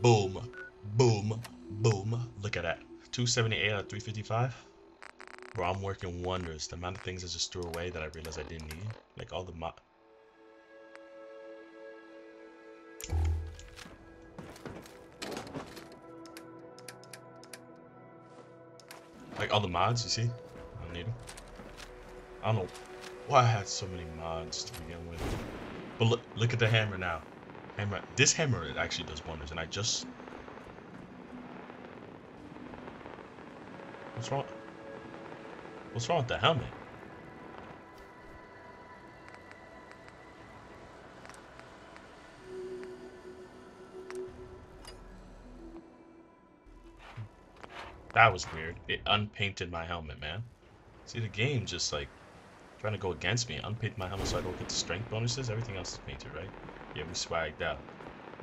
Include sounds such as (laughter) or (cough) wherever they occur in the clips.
Boom. Boom. Boom. Look at that. 278 out of 355. Bro, I'm working wonders. The amount of things I just threw away that I realized I didn't need. Like all the mo- Like all the mods, you see? I don't need them. I don't know why I had so many mods to begin with. But look, look at the hammer now. Hammer. This hammer it actually does wonders, and I just. What's wrong? What's wrong with the helmet? That was weird. It unpainted my helmet, man. See, the game just like trying to go against me. Unpainted my helmet so I don't get the strength bonuses. Everything else is painted, right? Yeah, we swagged out.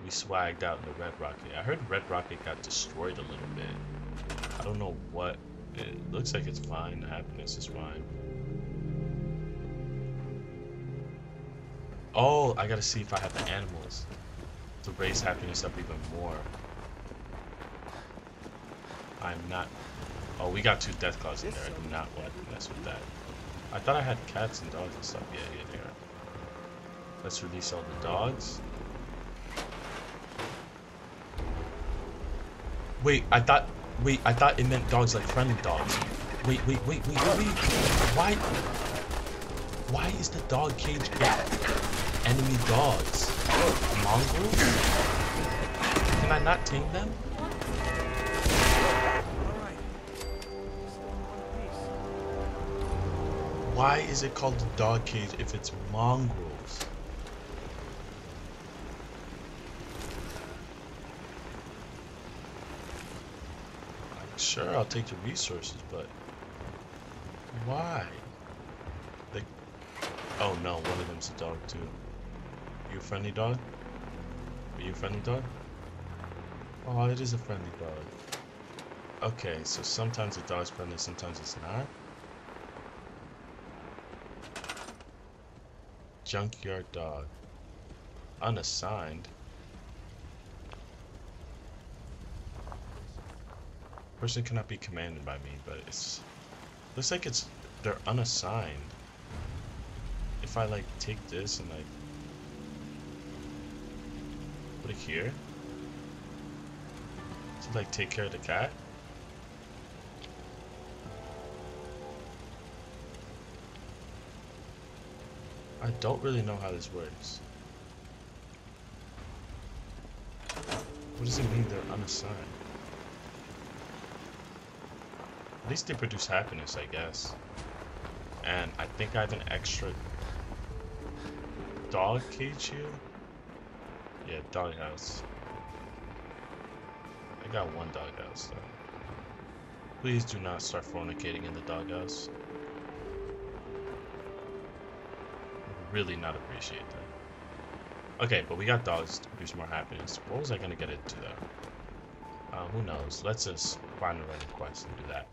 We swagged out in the Red Rocket. I heard Red Rocket got destroyed a little bit. I don't know what. It looks like it's fine. The happiness is fine. Oh, I gotta see if I have the animals to raise happiness up even more. I'm not. Oh, we got two death claws in there. I do not want to mess with that. I thought I had cats and dogs and stuff. Yeah, yeah. Let's release all the dogs. Wait, I thought. Wait, I thought it meant dogs like friendly dogs. Wait, wait, wait, wait, wait, wait. Why? Why is the dog cage got enemy dogs? Mongrels? Can I not tame them? Why is it called the dog cage if it's mongrels? Sure, I'll take the resources, but why? They... Oh no, one of them's a dog too. You a friendly dog? Are you a friendly dog? Oh, it is a friendly dog. Okay, so sometimes the dog's friendly, sometimes it's not. Junkyard dog. Unassigned. Person cannot be commanded by me, but it's looks like it's they're unassigned. If I like take this and like put it here to like take care of the cat. I don't really know how this works. What does it mean they're unassigned? At least they produce happiness, I guess. And I think I have an extra dog cage here. Yeah, doghouse. I got one doghouse though. Please do not start fornicating in the doghouse. Really not appreciate that. Okay, but we got dogs to produce more happiness. What was I gonna get into though? Uh, who knows? Let's just find a random quest and do that.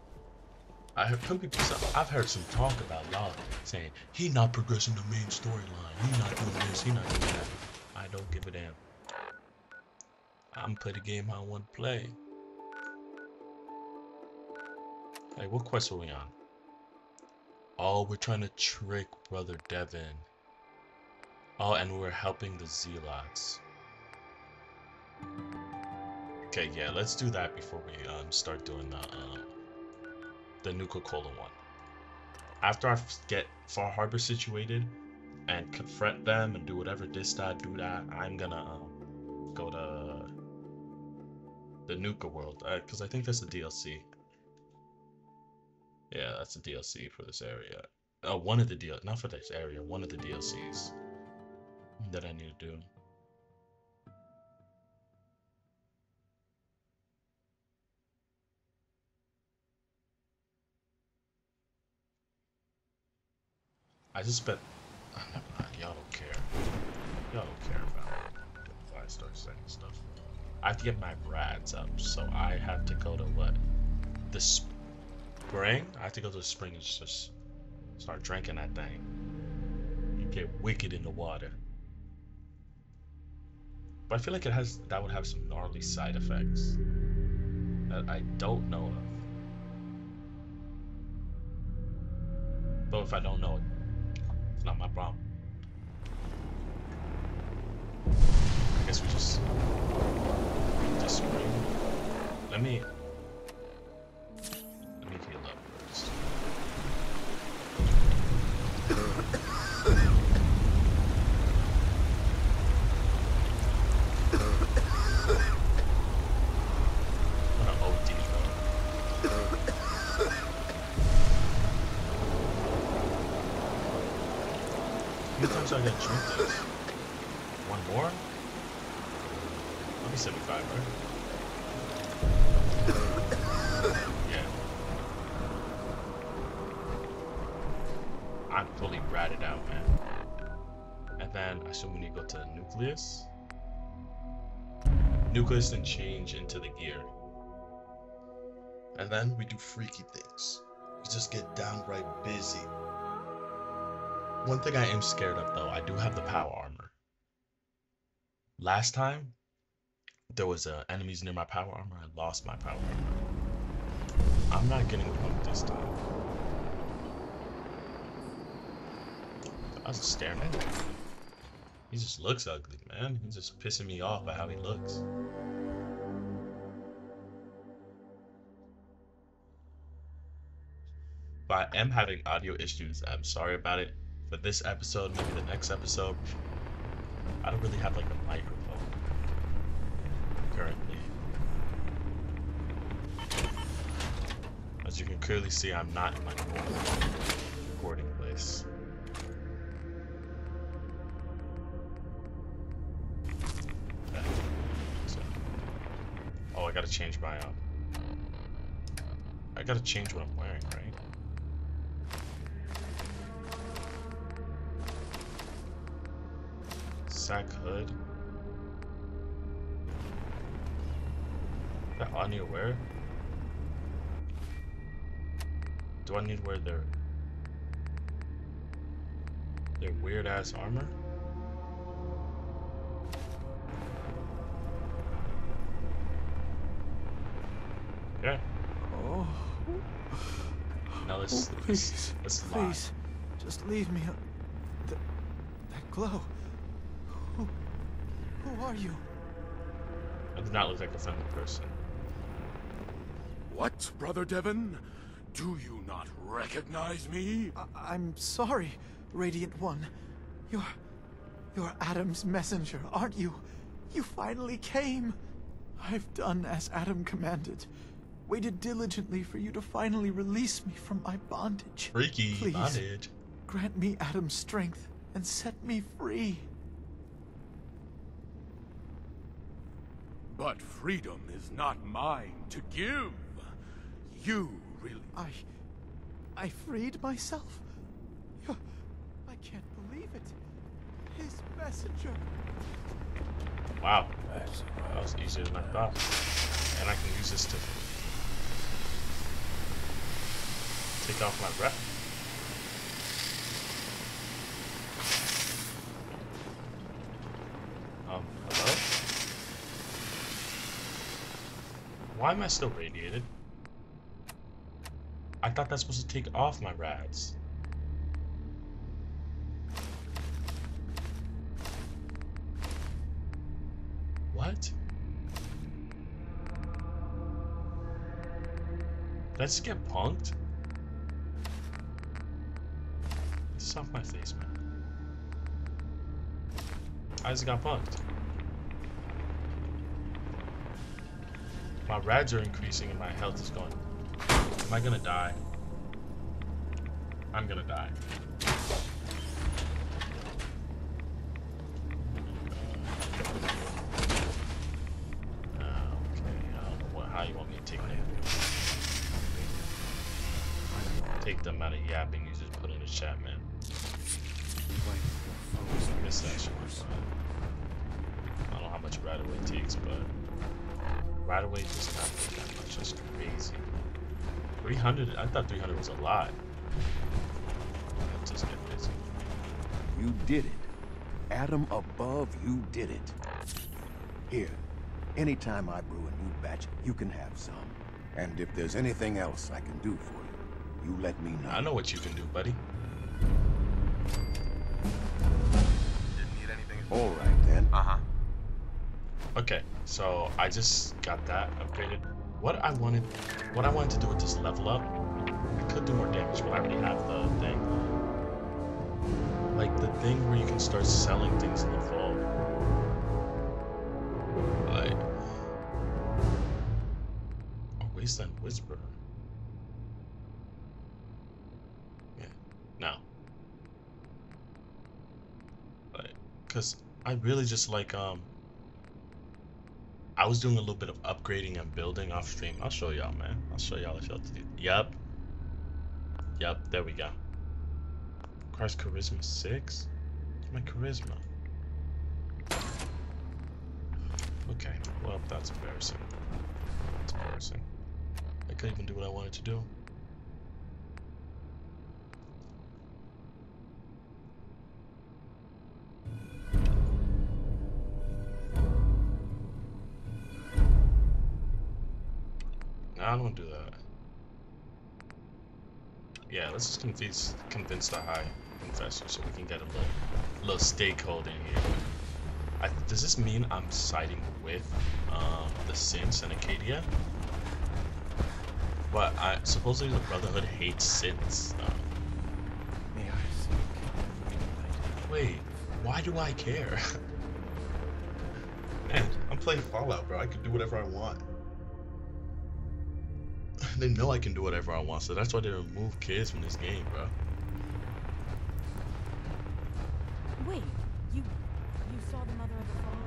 I have some people. I've heard some talk about y'all saying he not progressing the main storyline. He not doing this. He not doing that. I don't give a damn. I'm play the game I want to play. Hey, what quest are we on? Oh, we're trying to trick Brother Devin. Oh, and we're helping the Zealots. Okay, yeah, let's do that before we um, start doing the, um, the Nuka-Cola one. After I get Far Harbor situated and confront them and do whatever this, that, do that, I'm gonna um, go to the Nuka world, because uh, I think that's a DLC. Yeah, that's a DLC for this area. Oh, one of the deal, not for this area, one of the DLCs that I need to do. I just spent. (laughs) Y'all don't care. Y'all don't care about I start saying stuff. I have to get my brads up, so I have to go to what? The spring? I have to go to the spring and just start drinking that thing. You get wicked in the water. But I feel like it has that would have some gnarly side effects that I don't know of. But if I don't know it's not my problem. I guess we just scream. Let me fully ratted out, man. And then I assume we need to go to the nucleus. Nucleus and change into the gear. And then we do freaky things. We just get downright busy. One thing I am scared of though, I do have the power armor. Last time, there was uh, enemies near my power armor. I lost my power armor. I'm not getting punked this time. I was staring at him. He just looks ugly, man. He's just pissing me off by how he looks. But I am having audio issues. I'm sorry about it. For this episode, maybe the next episode, I don't really have like a microphone currently. As you can clearly see, I'm not in my normal recording place. Change my um. I gotta change what I'm wearing, right? Sack hood. That all I need to wear? Do I need to wear their their weird ass armor? Please, let's lie. please, just leave me. Th- that glow. Who, who are you? I do not look like a friendly person. What, Brother Devin? Do you not recognize me? I- I'm sorry, Radiant One. You're, you're Atom's messenger, aren't you? You finally came. I've done as Adam commanded. Waited diligently for you to finally release me from my bondage. Freaky Please. bondage. Grant me Atom's strength and set me free. But freedom is not mine to give. You really. I. I freed myself? I can't believe it. His messenger. Wow. That was easier than I thought. And I can use this to take off my breath. Um, hello? Why am I still radiated? I thought that's supposed to take off my rads. What? Just get punked? I just got punked. My rads are increasing and my health is going. Am I gonna die? I'm gonna die. Right away does not take that much. That's crazy. 300, I thought 300 was a lot. Let's just get busy. You did it. Atom above, you did it. Here, anytime I brew a new batch, you can have some. And if there's anything else I can do for you, you let me know. I know what you can do, buddy. Didn't need anything. All right, then. Uh-huh. Okay, so I just got that upgraded. What I wanted, what I wanted to do with this level up, I could do more damage, but I already have the thing. Like the thing where you can start selling things in the vault. Like, oh, Wasteland Whisperer. Yeah, no. Like, cause I really just like um. I was doing a little bit of upgrading and building off stream. I'll show y'all, man. I'll show y'all if y'all to do. Yup. Yup, there we go. Requires charisma 6? Where's my charisma? Okay, well, that's embarrassing. That's embarrassing. I couldn't even do what I wanted to do. I don't do that. Yeah, let's just convince convince the high confessor so we can get a little little stakeholder in here. I, does this mean I'm siding with um, the Synths and Acadia? But I supposedly the Brotherhood hates. Uh, I seek? wait, why do I care? (laughs) Man, I'm playing Fallout, bro. I can do whatever I want. They know I can do whatever I want, so that's why they remove kids from this game, bro. Wait, you you saw the mother of the fallen?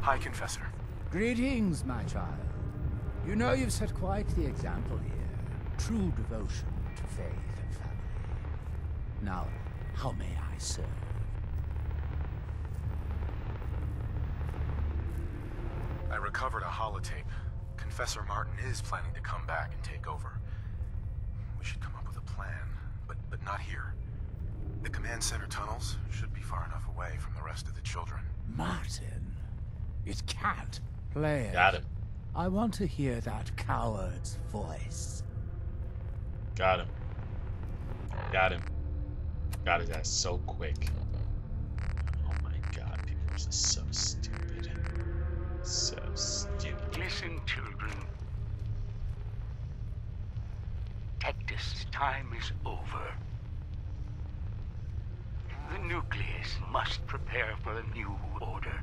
Hi, Confessor. Greetings, my child. You know you've set quite the example here. True devotion to faith and family. Now, how may I serve? I recovered a holotape. Confessor Martin is planning to come back and take over. We should come up with a plan, but but not here. The command center tunnels should be far enough away from the rest of the children. Martin, it can't play it. Got him. I want to hear that coward's voice. Got him. Got him. Got his ass so quick. Oh my god, people are just so stupid. So stupid. Listen, children. Tectus' time is over. The nucleus must prepare for a new order.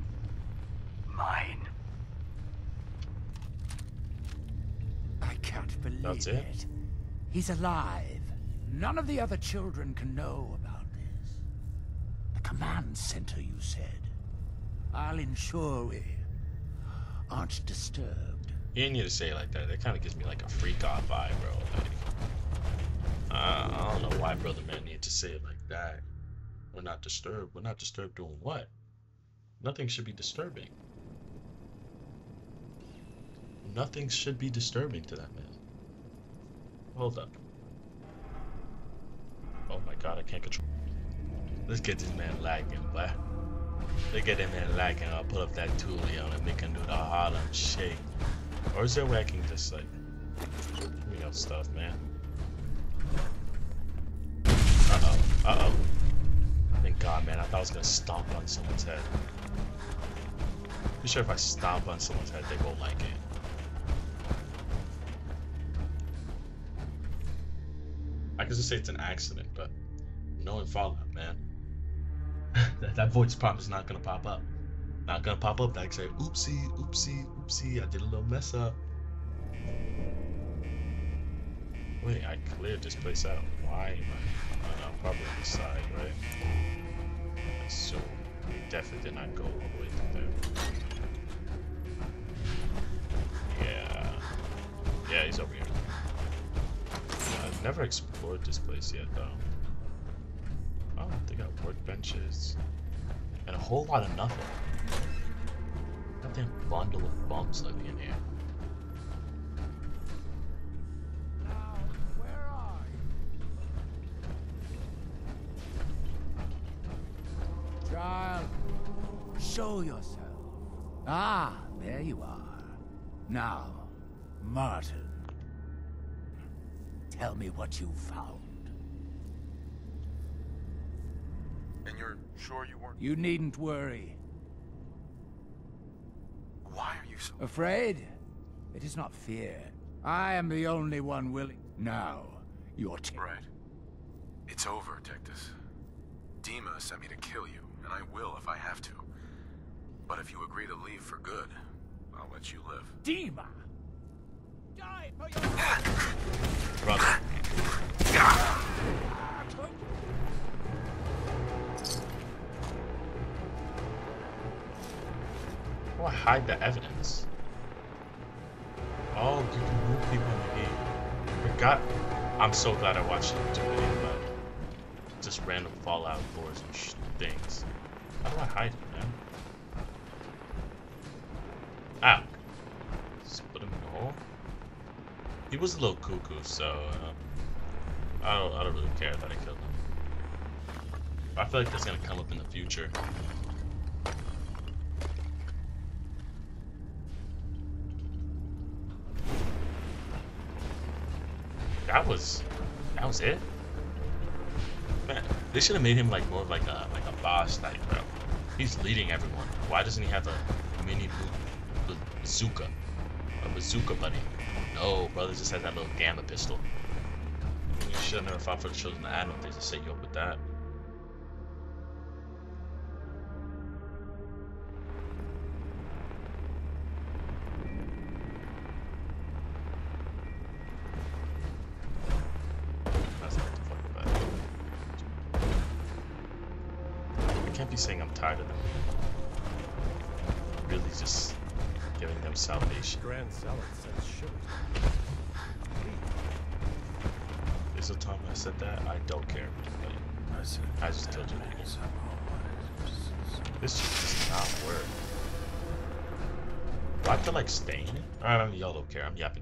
Mine. I can't believe That's it? He's alive. None of the other children can know about this. The command center, you said. I'll ensure we aren't disturbed. You didn't need to say it like that. That kind of gives me like a freak out vibe, bro. Like, I, I don't know why Brother Man needed to say it like that. We're not disturbed. We're not disturbed doing what? Nothing should be disturbing. Nothing should be disturbing to that man. Hold up. Oh my god, I can't control. Let's get this man lagging, boy. at him get that man lagging. I'll pull up that on him, make him do the Harlem shake. Or is there way I can just like, you know, stuff, man? Uh oh, uh oh. Thank God, man. I thought I was gonna stomp on someone's head. Pretty sure if I stomp on someone's head, they won't like it. I could just say it's an accident, but knowing Fallout, man, (laughs) that, that voice prompt is not gonna pop up. Not gonna pop up. Like say, oopsie, oopsie, oopsie, I did a little mess up. Wait, I cleared this place out. Why am I? Oh, no, probably on the side, right? Assume. We definitely did not go all the way through there. Yeah. Yeah, he's over here. I've never explored this place yet, though. They got workbenches. And a whole lot of nothing. Goddamn bundle of bumps living in here. Now, where are you? Child, show yourself. Ah, there you are. Now, Martin. Tell me what you found. And you're sure you weren't? You needn't worry. Why are you so... Afraid? It is not fear. I am the only one willing. Now, your turn. Right. It's over, Tectus. Dima sent me to kill you, and I will if I have to. But if you agree to leave for good, I'll let you live. Dima! Die for your... (laughs) (laughs) Brother. I hide the evidence? Oh, you can move people in the game. Forgot. I'm so glad I watched YouTube video about just random Fallout doors and things. How do I hide it, man? Ah. Just put him in the hole. He was a little cuckoo, so um, I don't. I don't really care that I killed him. I feel like that's gonna come up in the future. That was, that was it. Man, they should have made him like more of like a like a boss type, bro. He's leading everyone. Why doesn't he have a mini bazooka, a bazooka buddy? No, brother just has that little gamma pistol. You should have never fought for the children of Atom. They just set you up with that.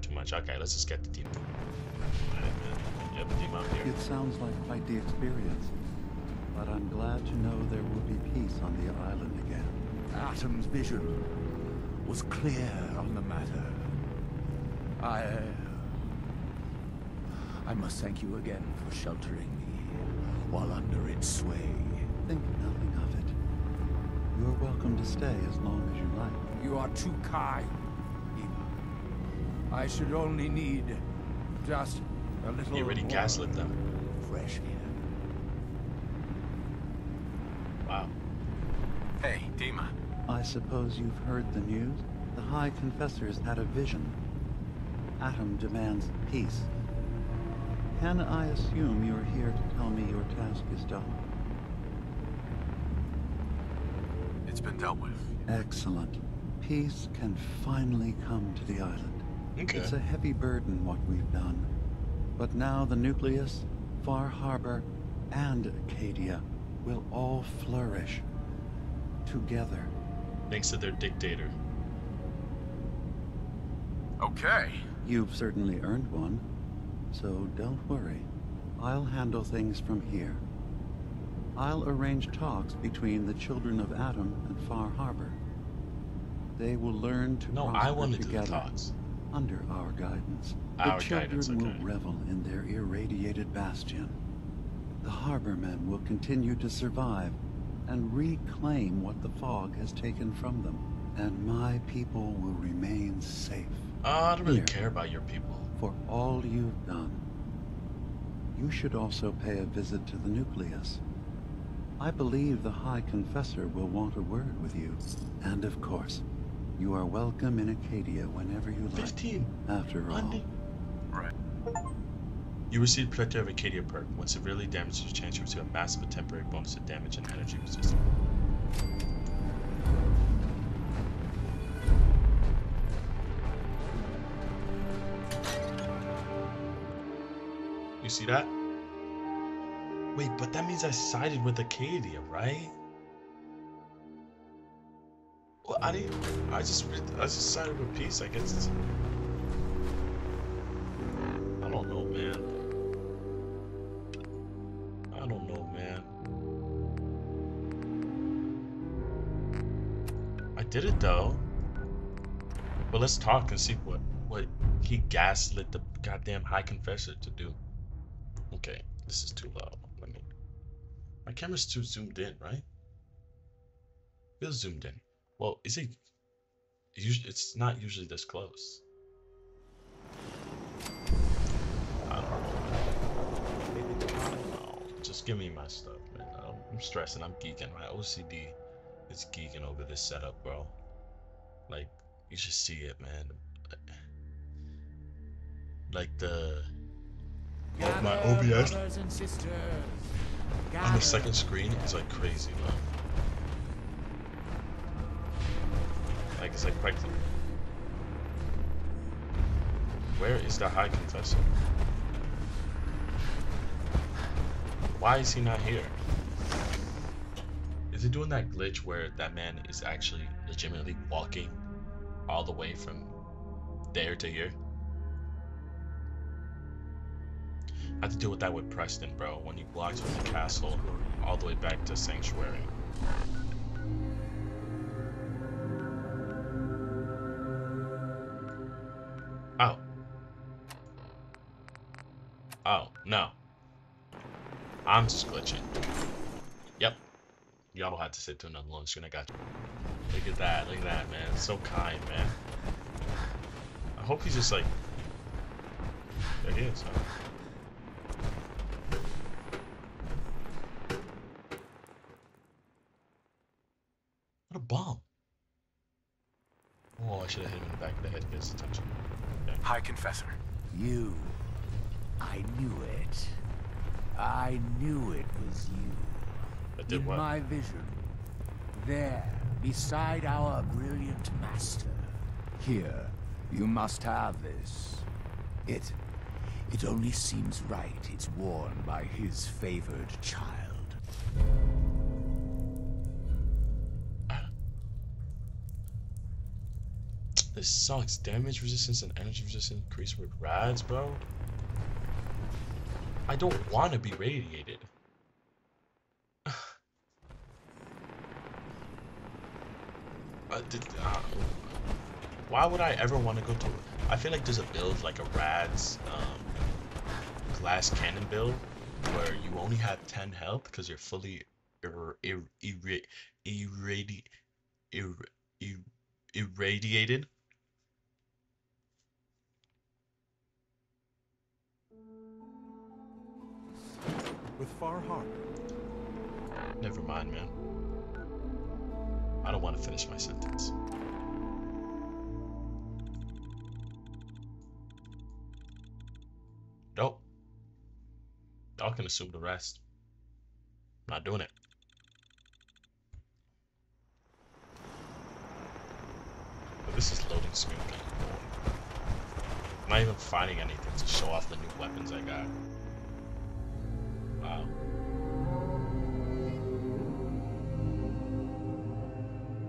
Don't care. I'm yapping too much. Okay, let's just get the team. Alright, man. Yeah, the team out here. It sounds like quite the experience. But I'm glad to know there will be peace on the island again. Atom's vision was clear on the matter. I... I must thank you again for sheltering me while under its sway. Think nothing of it. You're welcome to stay as long as you like. You are too kind, Eva. I should only need just a little You already gaslit them. fresh air. Wow. Hey, Dima. I suppose you've heard the news? The High Confessor's had a vision. Atom demands peace. Can I assume you're here to tell me your task is done? It's been dealt with. Excellent. Peace can finally come to the island. Okay. It's a heavy burden what we've done. But now the Nucleus, Far Harbor, and Acadia will all flourish. Together. Thanks to their dictator. Okay. You've certainly earned one. So don't worry. I'll handle things from here. I'll arrange talks between the children of Atom and Far Harbor. They will learn to No, I prosper want to do the talks. Under our guidance. Our the children guidance, will revel in their irradiated bastion. The harbormen will continue to survive and reclaim what the fog has taken from them. And my people will remain safe. Uh, I don't really Here. care about your people. For all you've done. You should also pay a visit to the nucleus. I believe the High Confessor will want a word with you. And of course, you are welcome in Acadia whenever you like. 15. After all, Monday. Right. You receive Protector of Acadia perk. When severely damaged, you chance to receive a massive temporary bonus to damage and energy resistance. You see that? Wait, but that means I sided with Acadia, right? Well, I didn't. I just, I just sided with peace. I guess. I don't know, man. I don't know, man. I did it though. But let's talk and see what what he gaslit the goddamn high confessor to do. Okay, this is too loud. Let me. My camera's too zoomed in, right? Feels zoomed in. Well, is it? It's not usually this close. I don't know. Just give me my stuff, man. I'm stressing. I'm geeking. My OCD is geeking over this setup, bro. Like, you should see it, man. Like the oh, my OBS on the second screen is like crazy, Like it's like practically. Where is the High Confessor? Why is he not here? Is it doing that glitch where that man is actually legitimately walking all the way from there to here? I had to deal with that with Preston, bro, when he walked from the castle all the way back to Sanctuary. Oh, no. I'm just glitching. Yep. Y'all don't have to sit to another long screen, I got you. Look at that, look at that, man. So kind, man. I hope he's just like... There he is, huh? What a bomb. Oh, I should have hit him in the back of the head to get his attention. Okay. High Confessor. You. I knew it. I knew it was you. I did In what? my vision. There, beside our brilliant master. Here, you must have this. It... It only seems right it's worn by his favored child. This sucks. Damage resistance and energy resistance increase with rads, bro. I don't want to be radiated. (sighs) uh, did, uh, why would I ever want to go to? I feel like there's a build like a rads um, glass cannon build where you only have 10 health because you're fully ir ir irri irradi ir ir irradiated. With Far Harbor. Never mind, man. I don't want to finish my sentence. Nope. Y'all can assume the rest. not doing it. But this is loading screen. I'm not even finding anything to show off the new weapons I got. Wow.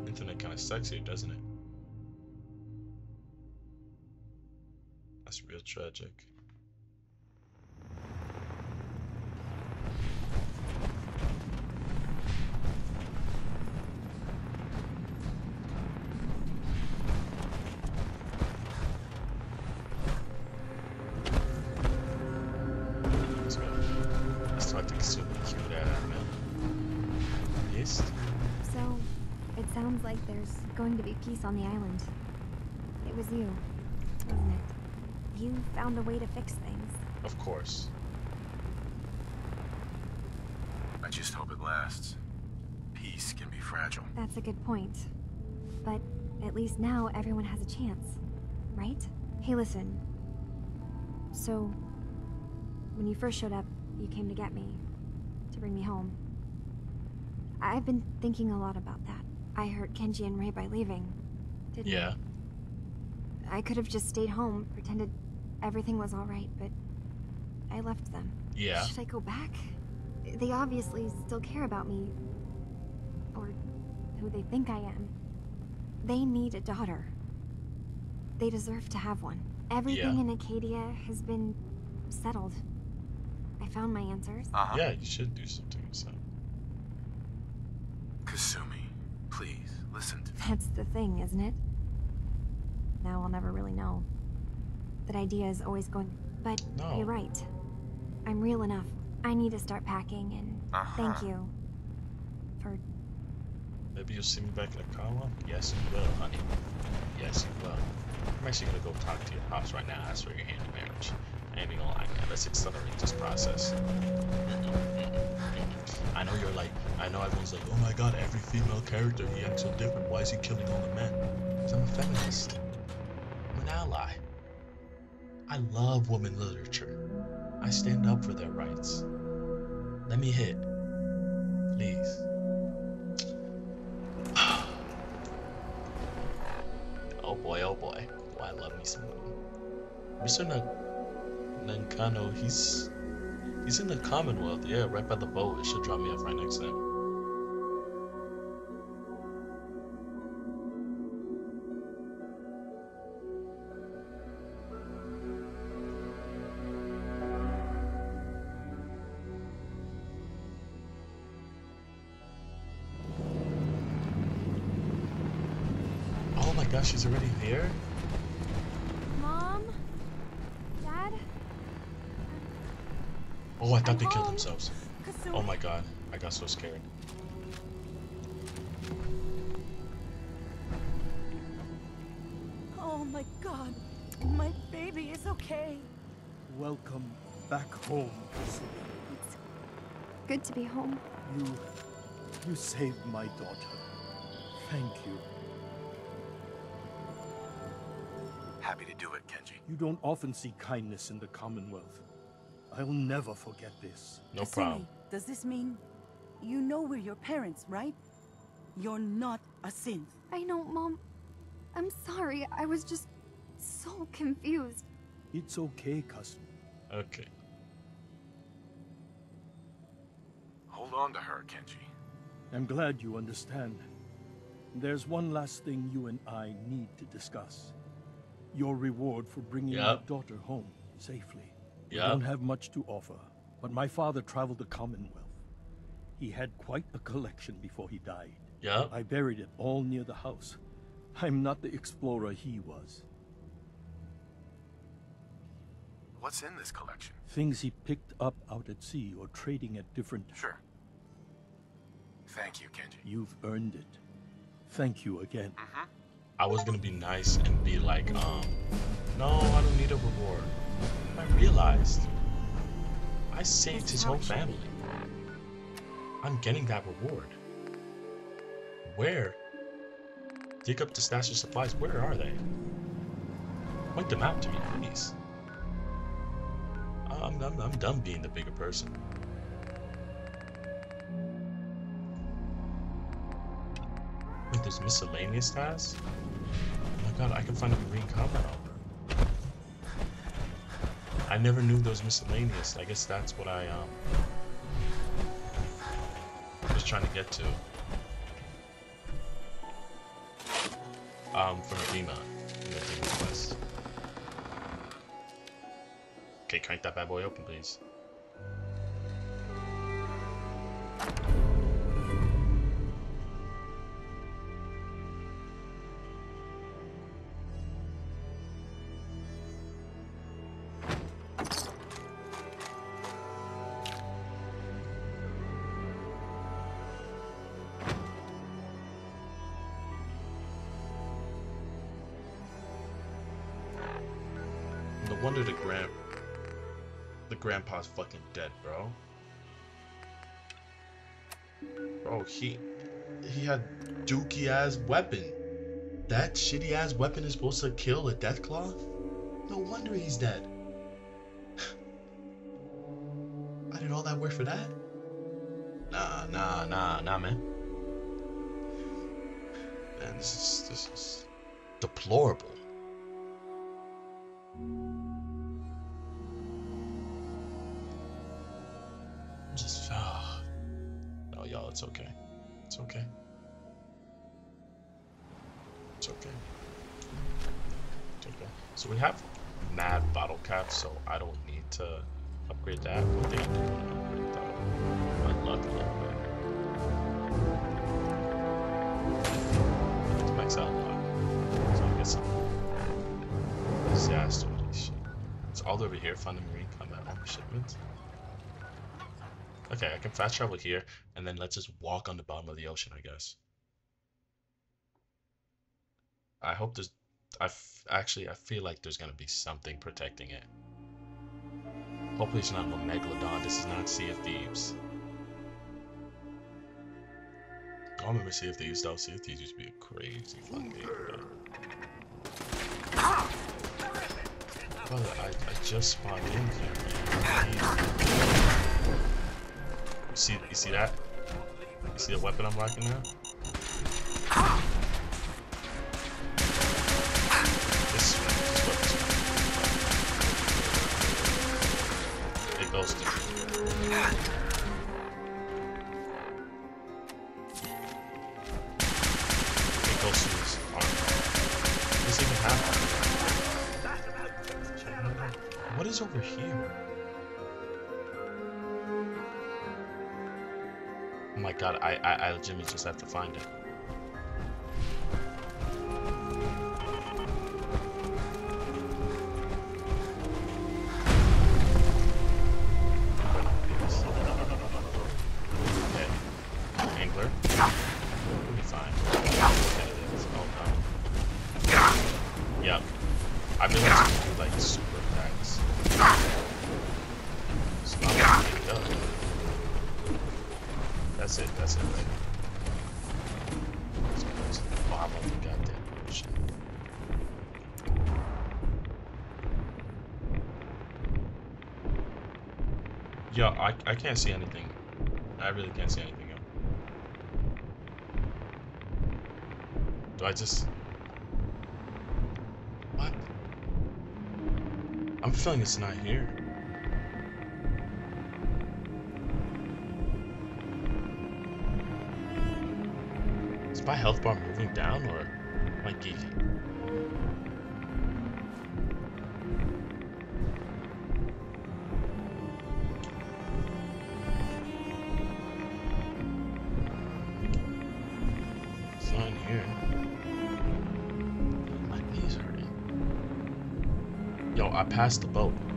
Internet kind of sucks here, doesn't it? That's real tragic. Going to be peace on the island. It was you, wasn't it? You found a way to fix things. Of course. I just hope it lasts. Peace can be fragile. That's a good point. But at least now everyone has a chance, right? Hey, listen. So, when you first showed up, you came to get me, to bring me home. I've been thinking a lot about that. I hurt Kenji and Rei by leaving, didn't Yeah. I? I could have just stayed home, pretended everything was alright, but I left them. Yeah. Should I go back? They obviously still care about me. Or who they think I am. They need a daughter. They deserve to have one. Everything Yeah. in Acadia has been settled. I found my answers. Uh-huh. Yeah, you should do something yourself. Kasumi, please, listen to. That's the thing, isn't it? Now I'll never really know. That idea is always going. But No. you're right. I'm real enough. I need to start packing, and thank Uh-huh. you for. Maybe you'll see me back in Akawa? Yes, you will, honey. Yes, you will. I'm actually gonna go talk to your pops right now, ask for your hand in marriage. Man. Let's accelerate this process. I know you're like, I know everyone's like, oh my god, every female character, he acts so different. Why is he killing all the men? Because I'm a feminist. I'm an ally. I love women literature. I stand up for their rights. Let me hit. Please. (sighs) Oh boy, oh boy. Oh, I love me some women. Mr. Nan- Nankano, he's he's in the Commonwealth, yeah, right by the boat. It should drop me off right next to him. Oh my gosh, she's already here? Mom? Dad? Oh, I thought I'm they killed themselves. Kasumi. Oh my god, I got so scared. Oh my god. My baby is okay. Welcome back home, Kasumi. It's good to be home. You... you saved my daughter. Thank you. Happy to do it, Kenji. You don't often see kindness in the Commonwealth. I'll never forget this. No Kasumi, problem. Does this mean you know we're your parents, right? You're not a synth. I know, Mom. I'm sorry. I was just so confused. It's okay, Kasumi. Okay. Hold on to her, Kenji. I'm glad you understand. There's one last thing you and I need to discuss. Your reward for bringing Yep. your daughter home safely. We Yep. don't have much to offer, but my father traveled the Commonwealth. He had quite a collection before he died. Yep. I buried it all near the house. I'm not the explorer he was. What's in this collection? Things he picked up out at sea or trading at different... Sure. Thank you, Kenji. You've earned it. Thank you again. I was gonna be nice and be like, um, no, I don't need a reward. I realized I saved his whole family. I'm getting that reward. Where? Dig up the stash of supplies. Where are they? Point them out to me, please. I'm, I'm, I'm done being the bigger person. Wait, there's miscellaneous tasks? Oh my god, I can find a marine combat. I never knew those miscellaneous. I guess that's what I um was trying to get to. Um, from Rima. in the Rima quest. Okay, crank that bad boy open, please. Grandpa's fucking dead, bro. Bro, he he had dookie ass weapon. That shitty ass weapon is supposed to kill a death Deathclaw? No wonder he's dead. (sighs) I did all that work for that? Nah, nah, nah, nah, man. Man, this is this is deplorable. It's okay. It's okay. It's okay. It's okay. So we have mad bottle caps, so I don't need to upgrade that. One thing I do want to upgrade though, my luck a little bit. I to max out luck. So I guess disaster. It's all over here. Find the Marine Combat Armor shipment. Okay, I can fast travel here, and then let's just walk on the bottom of the ocean, I guess. I hope there's... I actually, I feel like there's gonna be something protecting it. Hopefully it's not a Megalodon. This is not Sea of Thieves. I remember Sea of Thieves though. Sea of Thieves used to be a crazy fun game. Brother, I, I just spawned in here, You see, you see that? You see the weapon I'm rocking now? This, this weapon's It goes I, I, legitimately just have to find it. I can't see anything. I really can't see anything. Do I just... What? I'm feeling it's not here. Is my health bar moving down or am I geeking? Past the boat.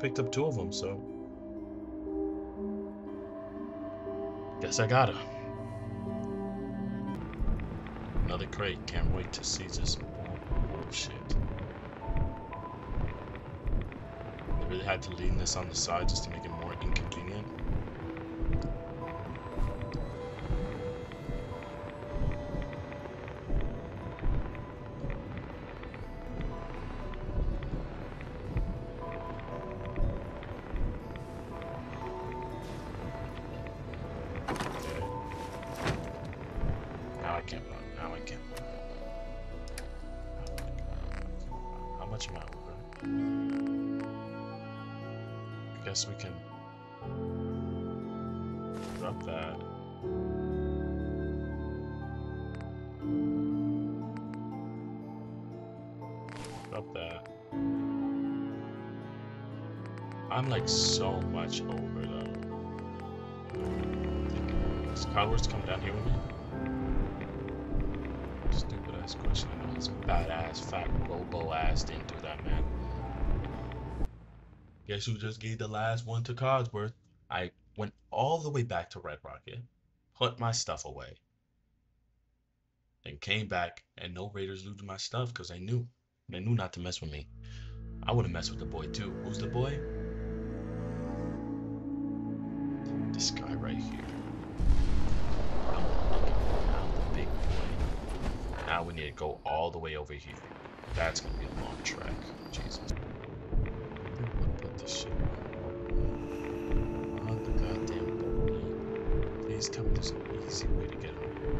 Picked up two of them, so. Guess I gotta. Another crate. Can't wait to see this. Oh, shit. I really had to lean this on the side just to make it more inconvenient. Guess who just gave the last one to Codsworth? I went all the way back to Red Rocket, put my stuff away, and came back, and no raiders looted my stuff because they knew. They knew not to mess with me. I would have messed with the boy too. Who's the boy? This guy right here. I'm, I'm the big boy. Now we need to go all the way over here. That's gonna be a long trek. Jesus. This shit on the goddamn boat. Please tell me there's an easy way to get home.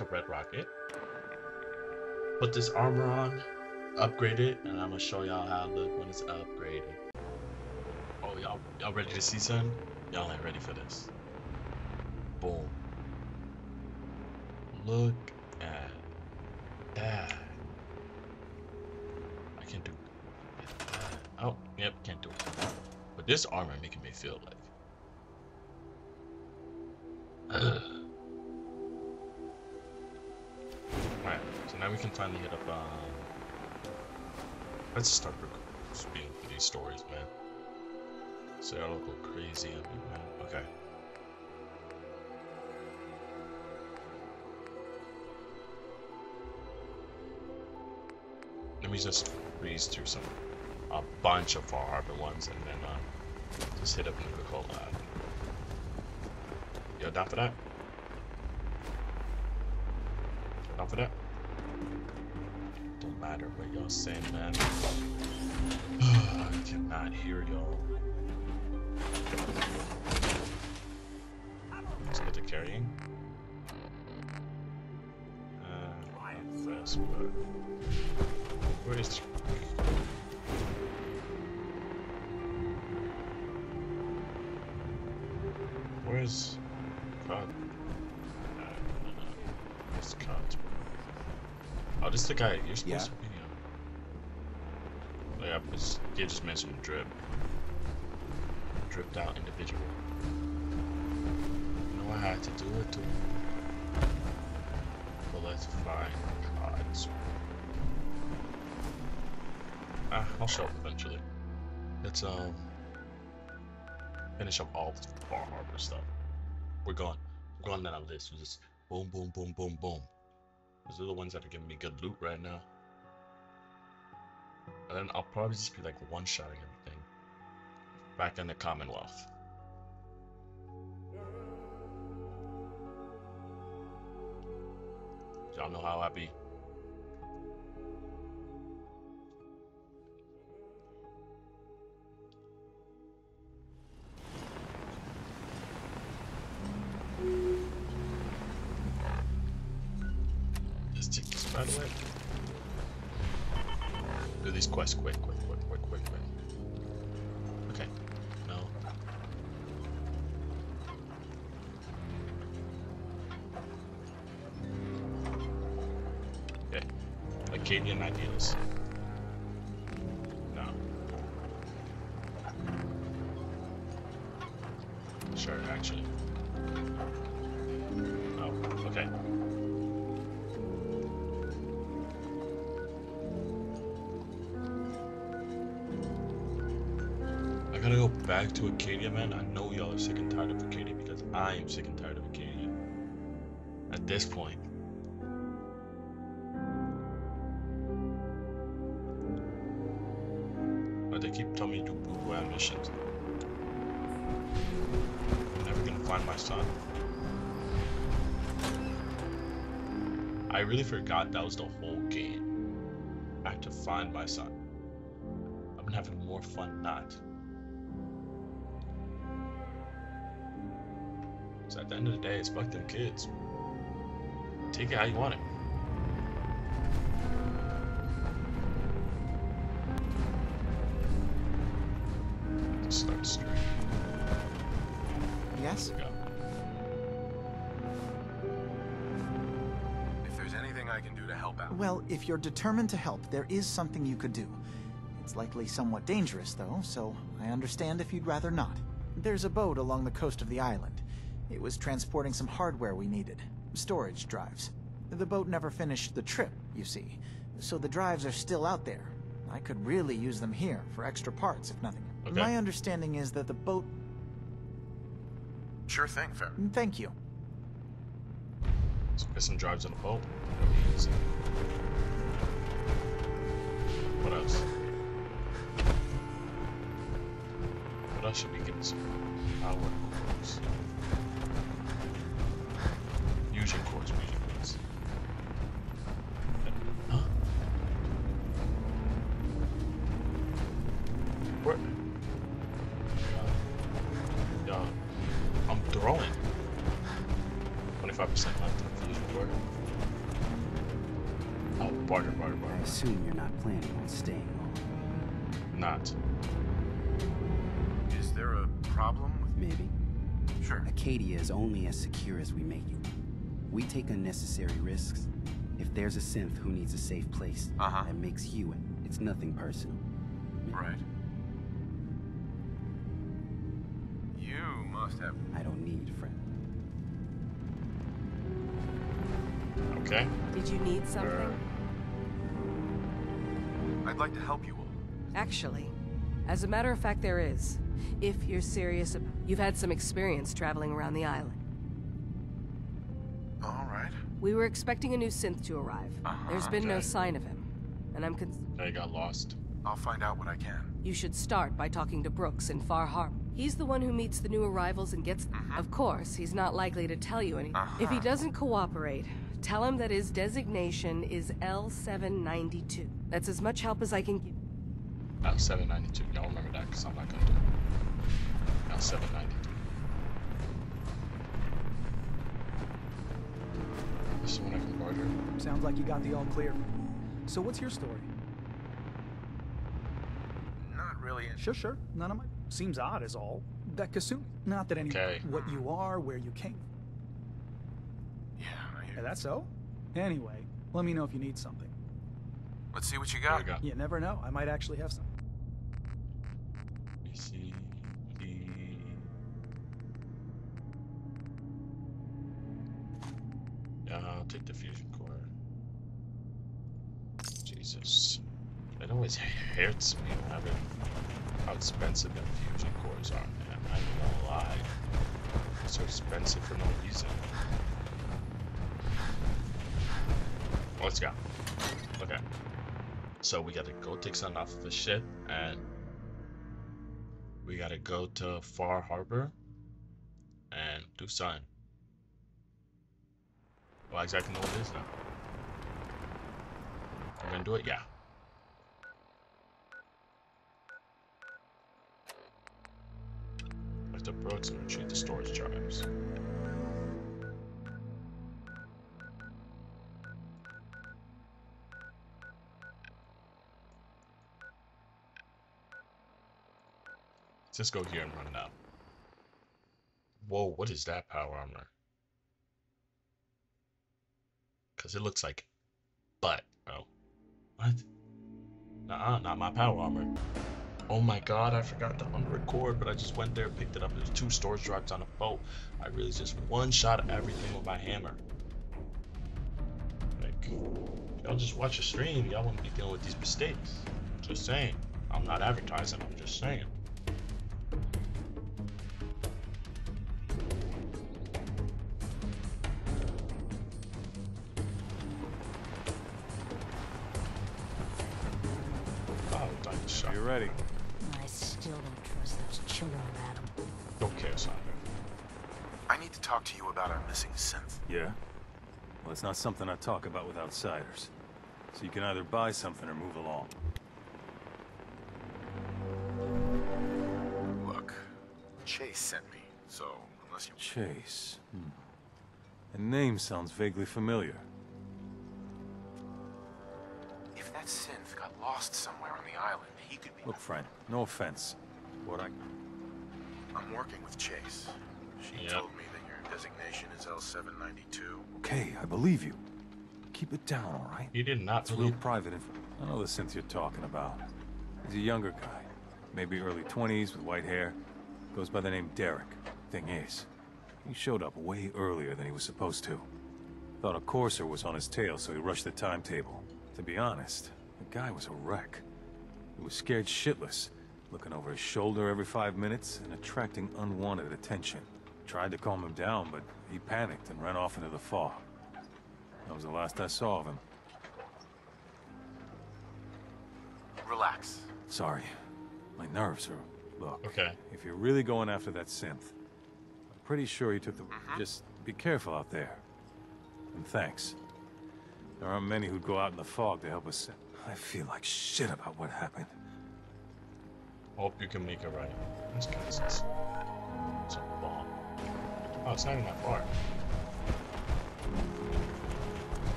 To Red Rocket. Put this armor on, upgrade it, and I'm gonna show y'all how it look when it's upgraded. Oh, y'all, y'all ready to see something? Y'all ain't ready for this. Boom. Look at that. I can't do that. Oh, yep, can't do it. But this armor making me feel like. Alright, we can finally hit up, um... Let's just start speeding through these stories, man. So y'all don't go crazy man. Okay. Let me just breeze through some, a bunch of Far Harbor ones, and then uh, just hit up Nuka Cola. Yo, down for that? Matter what y'all saying, man. (sighs) I cannot hear y'all. Let's get to carrying. Uh, not fast, but Oh, this is the guy you're supposed Yeah. to be. on. Yeah, it's, you just mentioned drip. Dripped out individual. You know I had to do it to But let's find Cod's. Ah, I'll show up eventually. Let's um finish up all the Far Harbor stuff. We're going. We're down a list. We're just boom, boom, boom, boom, boom. Those are the ones that are giving me good loot right now. And then I'll probably just be like one-shotting everything. Back in the Commonwealth. Y'all know how I be. This. Do quick, quick, quick, quick, I gotta go back to Acadia, man. I know y'all are sick and tired of Acadia because I am sick and tired of Acadia. At this point. But they keep telling me to do boo missions. I'm never gonna find my son. I really forgot that was the whole game. I have to find my son. I've been having more fun not. So at the end of the day, it's fuck them kids. Take it how you want it. Start straight. Yes? Go. If there's anything I can do to help out. Well, if you're determined to help, there is something you could do. It's likely somewhat dangerous, though, so I understand if you'd rather not. There's a boat along the coast of the island. It was transporting some hardware we needed. Storage drives. The boat never finished the trip, you see. So the drives are still out there. I could really use them here for extra parts, if nothing. Okay. My understanding is that the boat... Sure thing, Fair. Mm, thank you. Let's get some drives on the boat. That'll be easy. What else? What else should we get some power assume you're not planning on staying long. Not. Is there a problem with Maybe. Sure. Acadia is only as secure as we make it. We take unnecessary risks. If there's a synth who needs a safe place, Uh-huh. that makes you in. It's nothing personal. Right. You must have. I don't need a friend. Okay. Did you need something? I'd like to help you all. Actually, as a matter of fact, there is. If you're serious, you've had some experience traveling around the island. All right. We were expecting a new synth to arrive. Uh-huh, There's been no sign of him. And I'm con- I got lost. I'll find out what I can. You should start by talking to Brooks in Far Harbor. He's the one who meets the new arrivals and gets. Uh-huh. Of course, he's not likely to tell you anything. Uh-huh. If he doesn't cooperate, tell him that his designation is L792. That's as much help as I can give. L seven ninety two. Y'all remember that because I'm not gonna do it. L seven ninety two. This is one I can barter. Sounds like you got the all clear. So what's your story? Not really. Sure, sure. None of my seems odd is all. That Kasumi. Not that any Okay. what you are, where you came. Yeah, Is that so? Anyway, let me know if you need something. Let's see what you There got. we go. You never know. I might actually have some. B C D. Yeah, I'll take the fusion core. Jesus. It always hurts me having how expensive the fusion cores are, man. I ain't gonna lie. They're so expensive for no reason. Let's go. Okay. So we gotta go take something off of the ship and we gotta go to Far Harbor and do something. Well, I exactly know what it is now. We're gonna do it? Yeah. Up Brooks and retrieve the storage drives. Let's just go here and run now. Whoa, what is that power armor? Because it looks like butt, bro. What? Nuh-uh, not my power armor. Oh my god, I forgot to unrecord, but I just went there, picked it up. There's two storage drives on a boat. I really just one-shot everything with my hammer. Like, y'all just watch a stream. Y'all wouldn't be dealing with these mistakes. Just saying. I'm not advertising, I'm just saying. Well, it's not something I talk about with outsiders. So you can either buy something or move along. Look, Chase sent me, so unless you... Chase. Hmm. The name sounds vaguely familiar. If that synth got lost somewhere on the island, he could be... Look, friend, no offense. What I... I'm working with Chase. She told me that your designation is L792. Okay, I believe you. Keep it down, all right? You did not It's real private info. I know the synth you're talking about. He's a younger guy, maybe early 20s with white hair. Goes by the name Derek. Thing is, he showed up way earlier than he was supposed to. Thought a courser was on his tail, so he rushed the timetable. To be honest, the guy was a wreck. He was scared shitless, looking over his shoulder every five minutes and attracting unwanted attention. Tried to calm him down, but he panicked and ran off into the fog. That was the last I saw of him. Relax. Sorry. My nerves are... Look, okay. if you're really going after that synth, I'm pretty sure you took the... Mm-hmm. Just be careful out there. And thanks. There aren't many who'd go out in the fog to help us. I feel like shit about what happened. Hope you can make it right. This guy's it's a bomb. Oh, it's not even that far.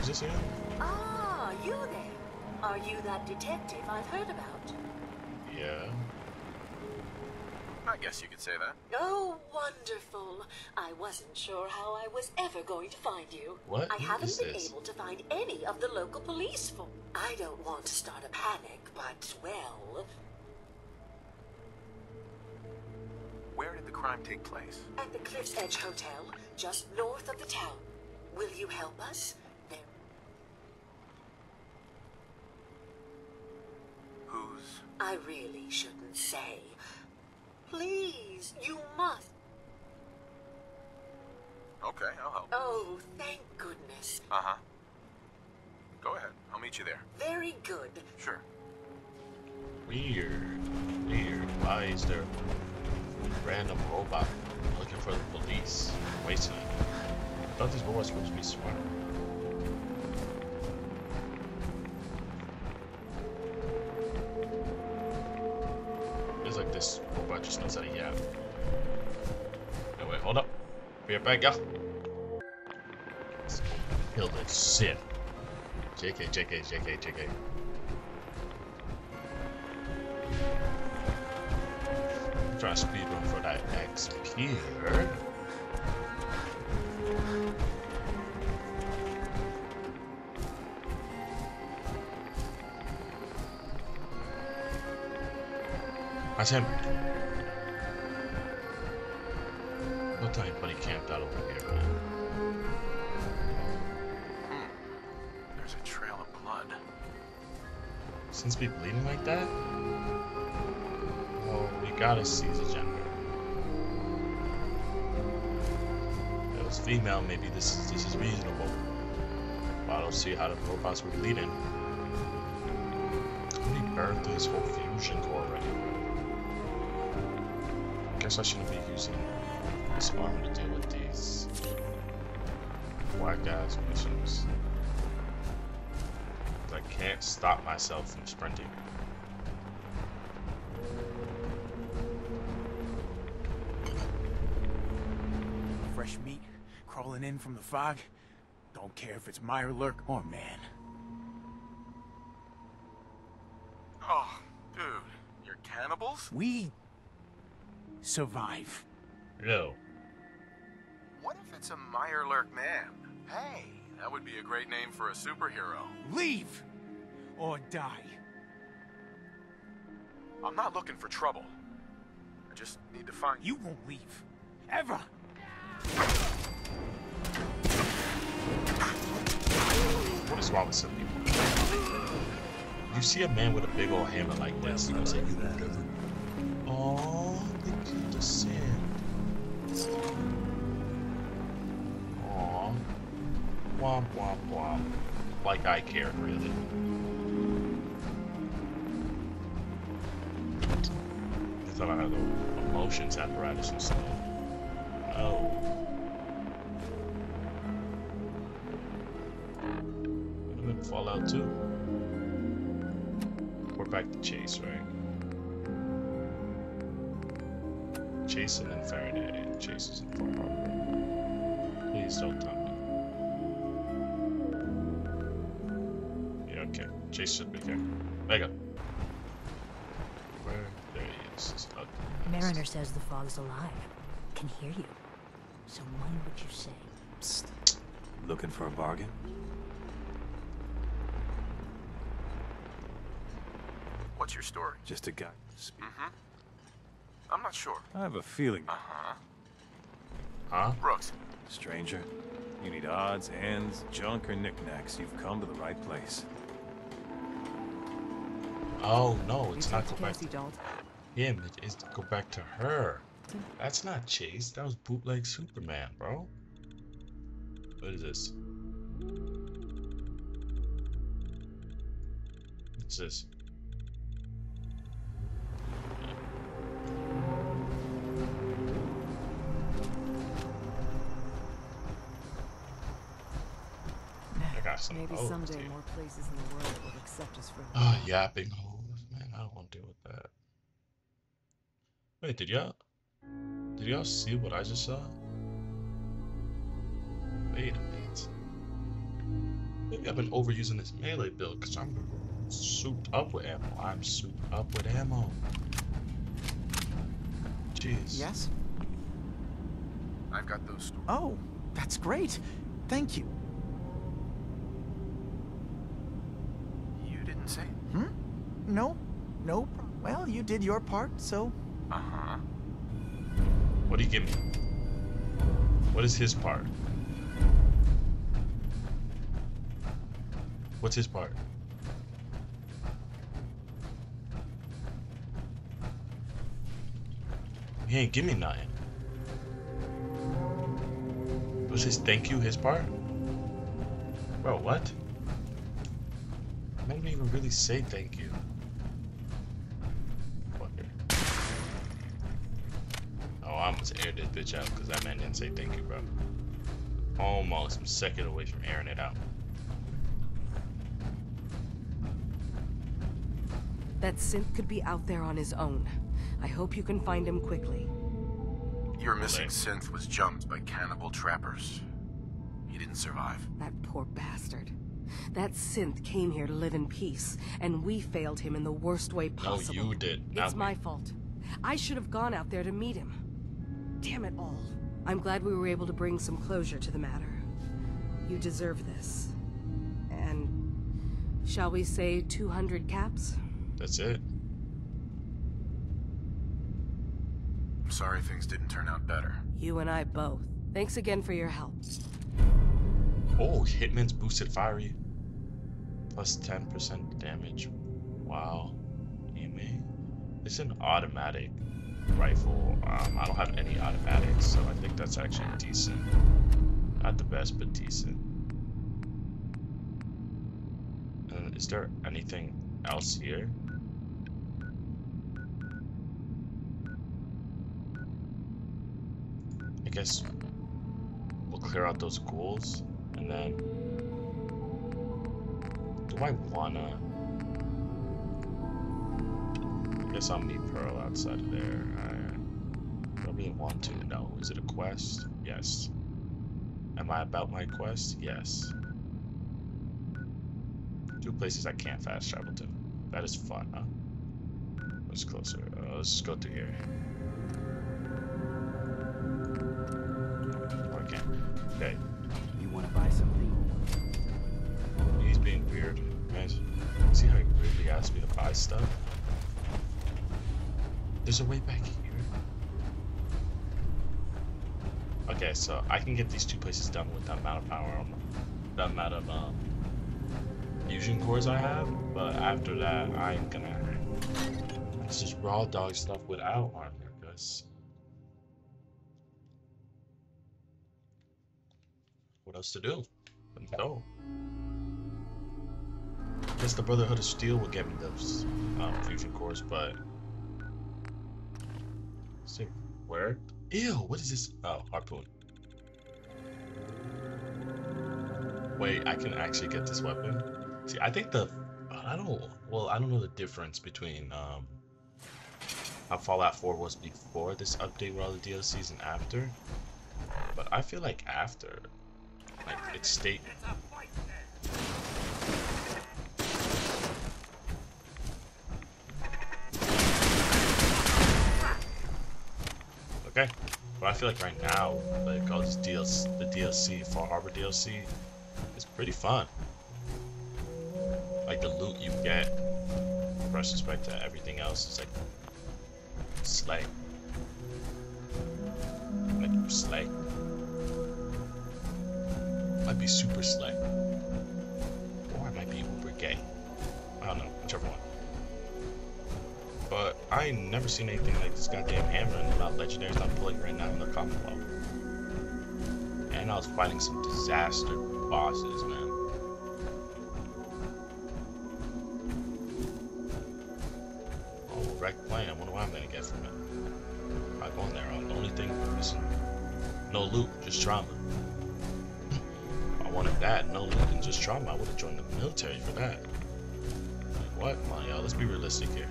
Is this it? Ah, you there. Are you that detective I've heard about? Yeah. I guess you could say that. Oh, wonderful. I wasn't sure how I was ever going to find you. What? I Who haven't is been this? able to find any of the local police for. I don't want to start a panic, but, well, Where did the crime take place? at the Cliff's Edge Hotel, just north of the town. Will you help us? There. Who's... I really shouldn't say. Please, you must. Okay, I'll help. Oh, thank goodness. Uh-huh. Go ahead. I'll meet you there. Very good. Sure. Weird. Weird. Why is there a random robot looking for the police? Wasting it. I thought these robots were supposed to be smart. It's like this robot just knows how to yap. No, wait, hold up. Be right back, y'all. Kill this shit. JK, JK, JK, JK. Try speed run for that XP here. That's him. Don't tell anybody camped out over here, man. Hmm. There's a trail of blood. Since be bleeding like that? Well, we gotta seize a gender. If it was female, maybe this is this is reasonable. But I don't see how the robots were bleeding. We burned through this whole fusion core already. Guess I shouldn't be using this arm to deal with these white guys missions. I can't stop myself from sprinting. From the fog. Don't care if it's Mirelurk or man. Oh, dude. You're cannibals? We survive. No. What if it's a Mirelurk man? Hey, that would be a great name for a superhero. Leave or die. I'm not looking for trouble. I just need to find You won't leave. Ever. Is wrong with some people? You see a man with a big old hammer like this, I was like, you whatever. Oh, they killed the sand. Aw. Womp womp womp. Like I care, really. I thought I had the emotions apparatus and stuff. Oh. Fallout 2. We're back to Chase, right? Jason and Faraday. Chase is in Far Harbor. Please don't tell me. Yeah, okay. Chase should be here. Mega. Where? There he is. He's ugly. Mariner says the fog's alive. can hear you. So mind what you say. Psst. Looking for a bargain? Your story? Just a guy. Mm-hmm. I'm not sure. I have a feeling. Uh-huh. Huh? Brooks. Stranger, you need odds, ends, junk, or knickknacks. You've come to the right place. Oh no, it's You not talked go to back to Dalton? him. It is to go back to her. That's not Chase. That was bootleg Superman, bro. What is this? What's this? Maybe hoes, someday dude. more places in the world will accept us for Ah, yapping holes, man. I don't want to deal with that. Wait, did y'all? Did y'all see what I just saw? Wait a minute. Maybe I've been overusing this melee build because I'm souped up with ammo. I'm souped up with ammo. Jeez. Yes? I've got those stories. Oh, that's great. Thank you. You didn't say. Hmm? No? No? Well, you did your part, so. Uh-huh. What do you give me? What is his part? What's his part? He ain't give me nothing. Was his thank you his part? Bro, what? I didn't even really say thank you. Almost aired this bitch out because that man didn't say thank you, bro. Almost. I'm a second away from airing it out. That synth could be out there on his own. I hope you can find him quickly. Your missing synth was jumped by cannibal trappers. He didn't survive. That poor bastard. That synth came here to live in peace, and we failed him in the worst way possible. No, possible. you did. It's me. my fault. I should have gone out there to meet him. Damn it all. I'm glad we were able to bring some closure to the matter. You deserve this. And shall we say 200 caps? That's it. I'm sorry things didn't turn out better. You and I both. Thanks again for your help. Oh, Hitman's boosted fiery. Plus 10% damage. Wow. Aiming. It's an automatic rifle. Um, I don't have any automatics, so I think that's actually decent. Not the best, but decent. And is there anything else here? I guess we'll clear out those ghouls, and then do I wanna? Guess I'll meet Pearl outside of there. I don't really want to. No, is it a quest? Yes. Am I about my quest? Yes. Two places I can't fast travel to. That is fun, huh? What's closer? Uh, let's just go through here. Okay. Okay. You want to buy something? He's being weird, guys. See how he really asked me to buy stuff? There's a way back here. Okay, so I can get these two places done with that amount of power, on the amount of um, fusion cores I have. But after that, I'm gonna it's just raw dog stuff without armor, guys. What else to do? Let's go. I Guess the Brotherhood of Steel will get me those um, fusion cores, but let's where. Ew, what is this? Oh, harpoon. Wait, I can actually get this weapon. See, I think the I don't well, I don't know the difference between um how Fallout 4 was before this update with all the DLCs and after. But I feel like after, like it's state. Okay, But I feel like right now, like all these DLC, the DLC, Far Harbor DLC, is pretty fun. Like the loot you get, with respect to everything else, is like slay. Like slay. Might be super slay. I ain't never seen anything like this goddamn hammer about legendaries I'm pulling right now in the Commonwealth. And I was fighting some disaster bosses, man. Oh, wrecked plane. I wonder what I'm gonna get from it. Not going there. The only thing is no loot, just trauma. I wanted that, no loot and just trauma. I would have joined the military for that. Like what? On, y'all. Let's be realistic here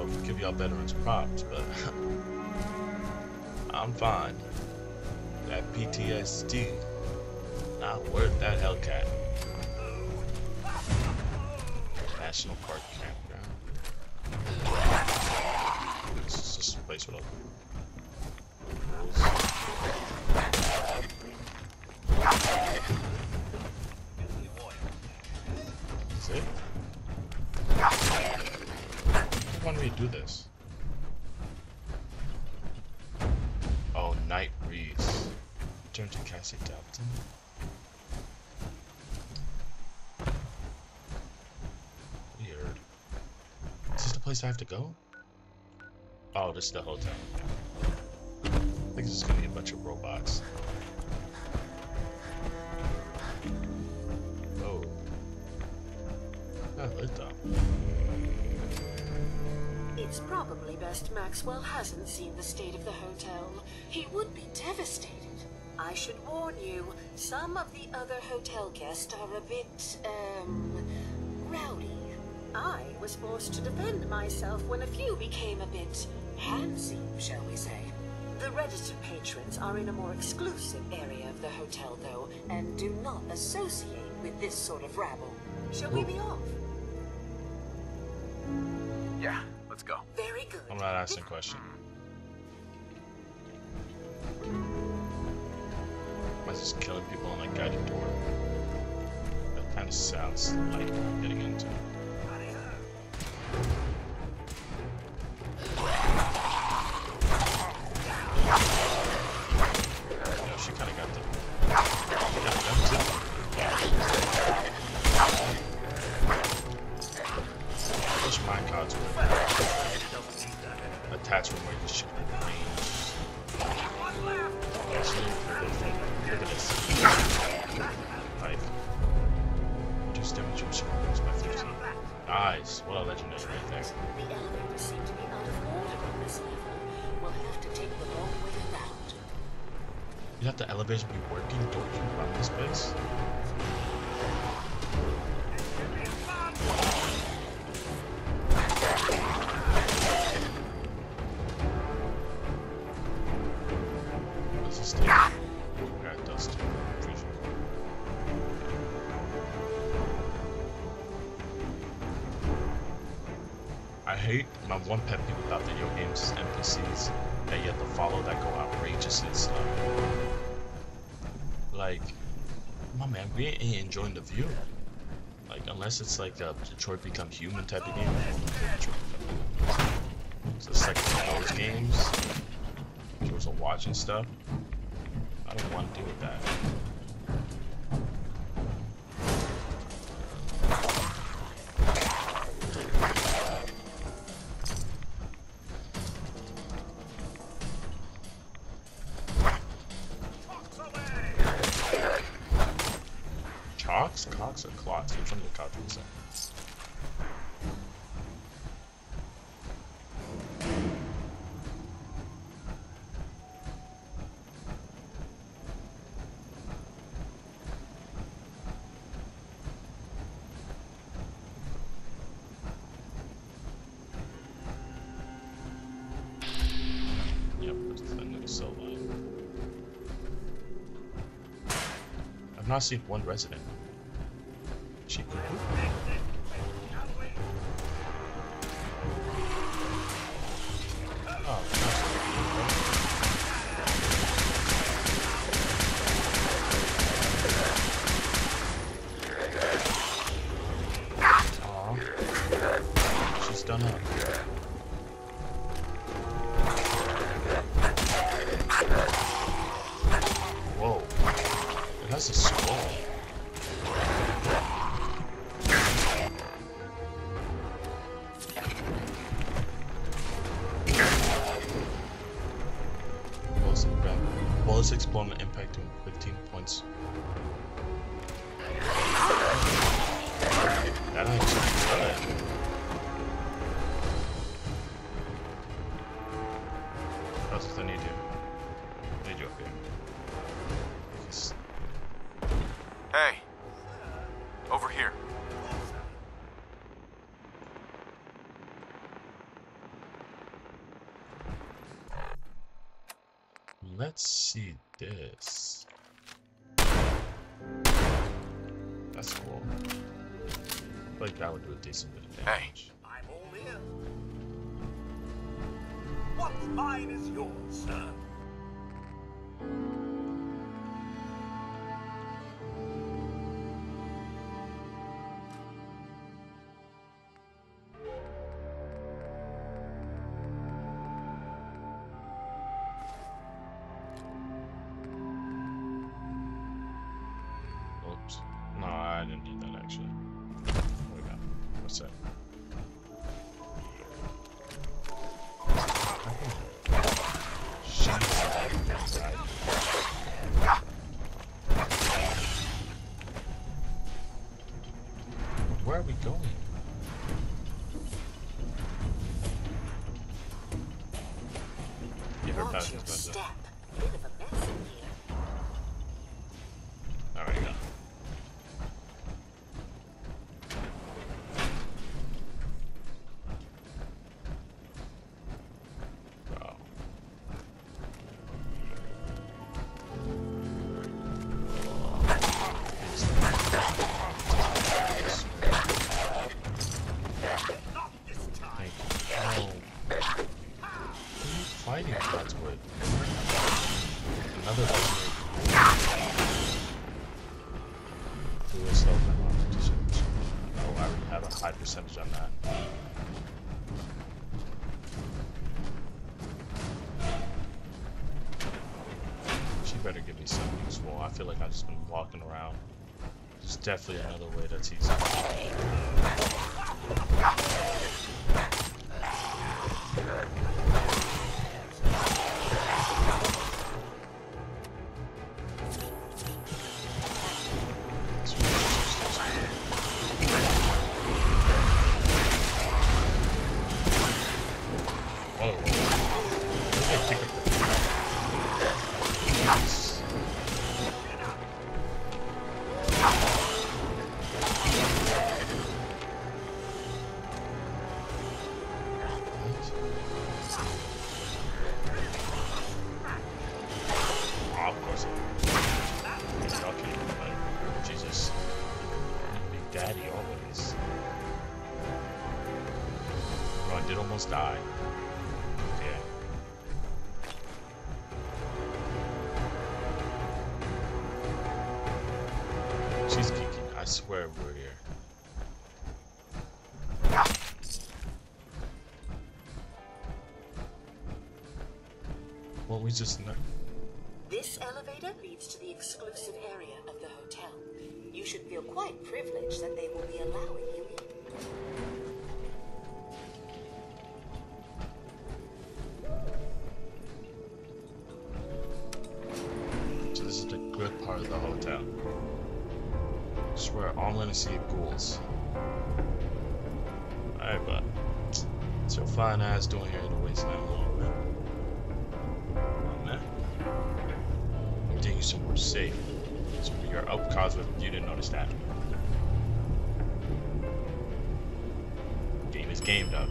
give y'all give y'all veterans props, but (laughs) I'm fine. That PTSD not worth that Hellcat. National Park campground. This is just a place with Is place I have to go? Oh, this is the hotel. I think this is gonna be a bunch of robots. Oh. Oh, lit up. It's probably best Maxwell hasn't seen the state of the hotel. He would be devastated. I should warn you, some of the other hotel guests are a bit, um, rowdy. I was forced to defend myself when a few became a bit handsy, shall we say. The registered patrons are in a more exclusive area of the hotel, though, and do not associate with this sort of rabble. Shall we be off? Yeah, let's go. Very good. I'm not asking a question. Mm-hmm. Am I just killing people on a guided door? That kind of sounds like I'm getting into. You have the elevators be working you around this place? one this enjoying the view. Like, unless it's like a Detroit Become Human type of game. It's the second of those games. Are watching stuff. I don't want to deal with that. Seen one resident. Decent bit of damage. I'm all in. What's mine is yours, sir. Feel like I've just been walking around. There's definitely another way that's easy. We just know. This elevator leads to the exclusive area of the hotel. You should feel quite privileged that they will be allowing you in. So this is the good part of the hotel. I swear, all I'm gonna see ghouls. Alright, but what's your fine ass doing here in the wasteland, little You somewhere safe. So you're up Cosworth, you didn't notice that. Game is game, Doug.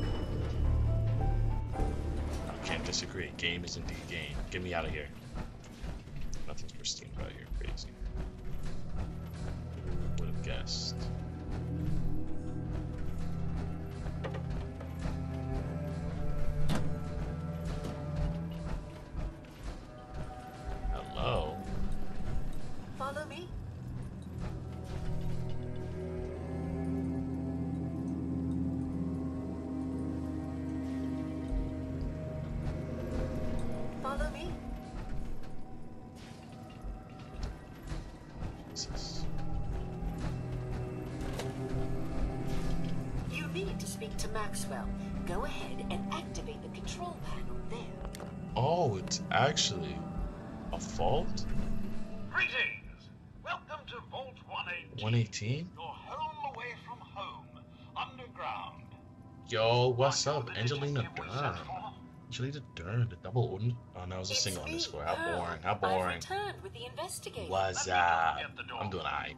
I can't disagree. Game is indeed game. Get me out of here. What's up? Angelina Durn. Angelina Durn, the double Odin. Oh, no, it was a single underscore. How boring. How boring. returned with the investigator. What's up? I'm doing alright.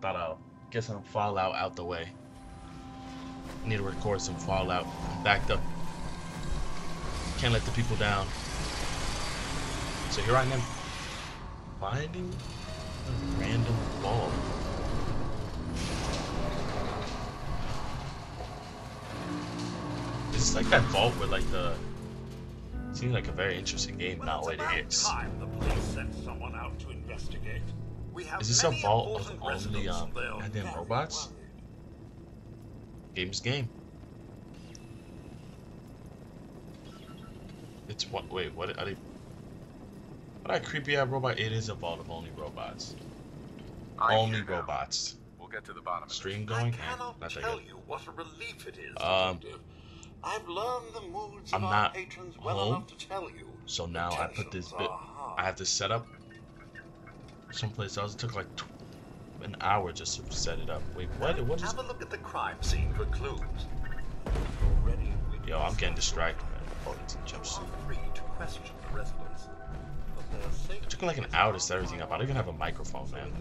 Thought I'll get some Fallout out the way. Need to record some Fallout. I'm backed up. Can't let the people down. So here I am finding a random ball. It's like that vault with like the seems like a very interesting game now it is. Time the police sent someone out to investigate. We have Is this a vault of only um goddamn robots? Game's game. It's what wait, what are they what a creepy ass robot it is a vault of only robots. I'm only here now. robots. We'll get to the bottom of Stream going? I cannot Not that tell good. you what a relief it is, Um, detective. I've learned the moods I'm of not our patrons well home, enough to tell you. So now I put this bit ah. I have to set up someplace else. It took like an hour just to set it up. Wait, what? What is Have a look at the crime scene for clues. Yo, I'm getting distracted, man. Oh, it's a jumpsuit. To question the residents. But their safety It took me like an hour to set everything up. I don't even have a microphone, man.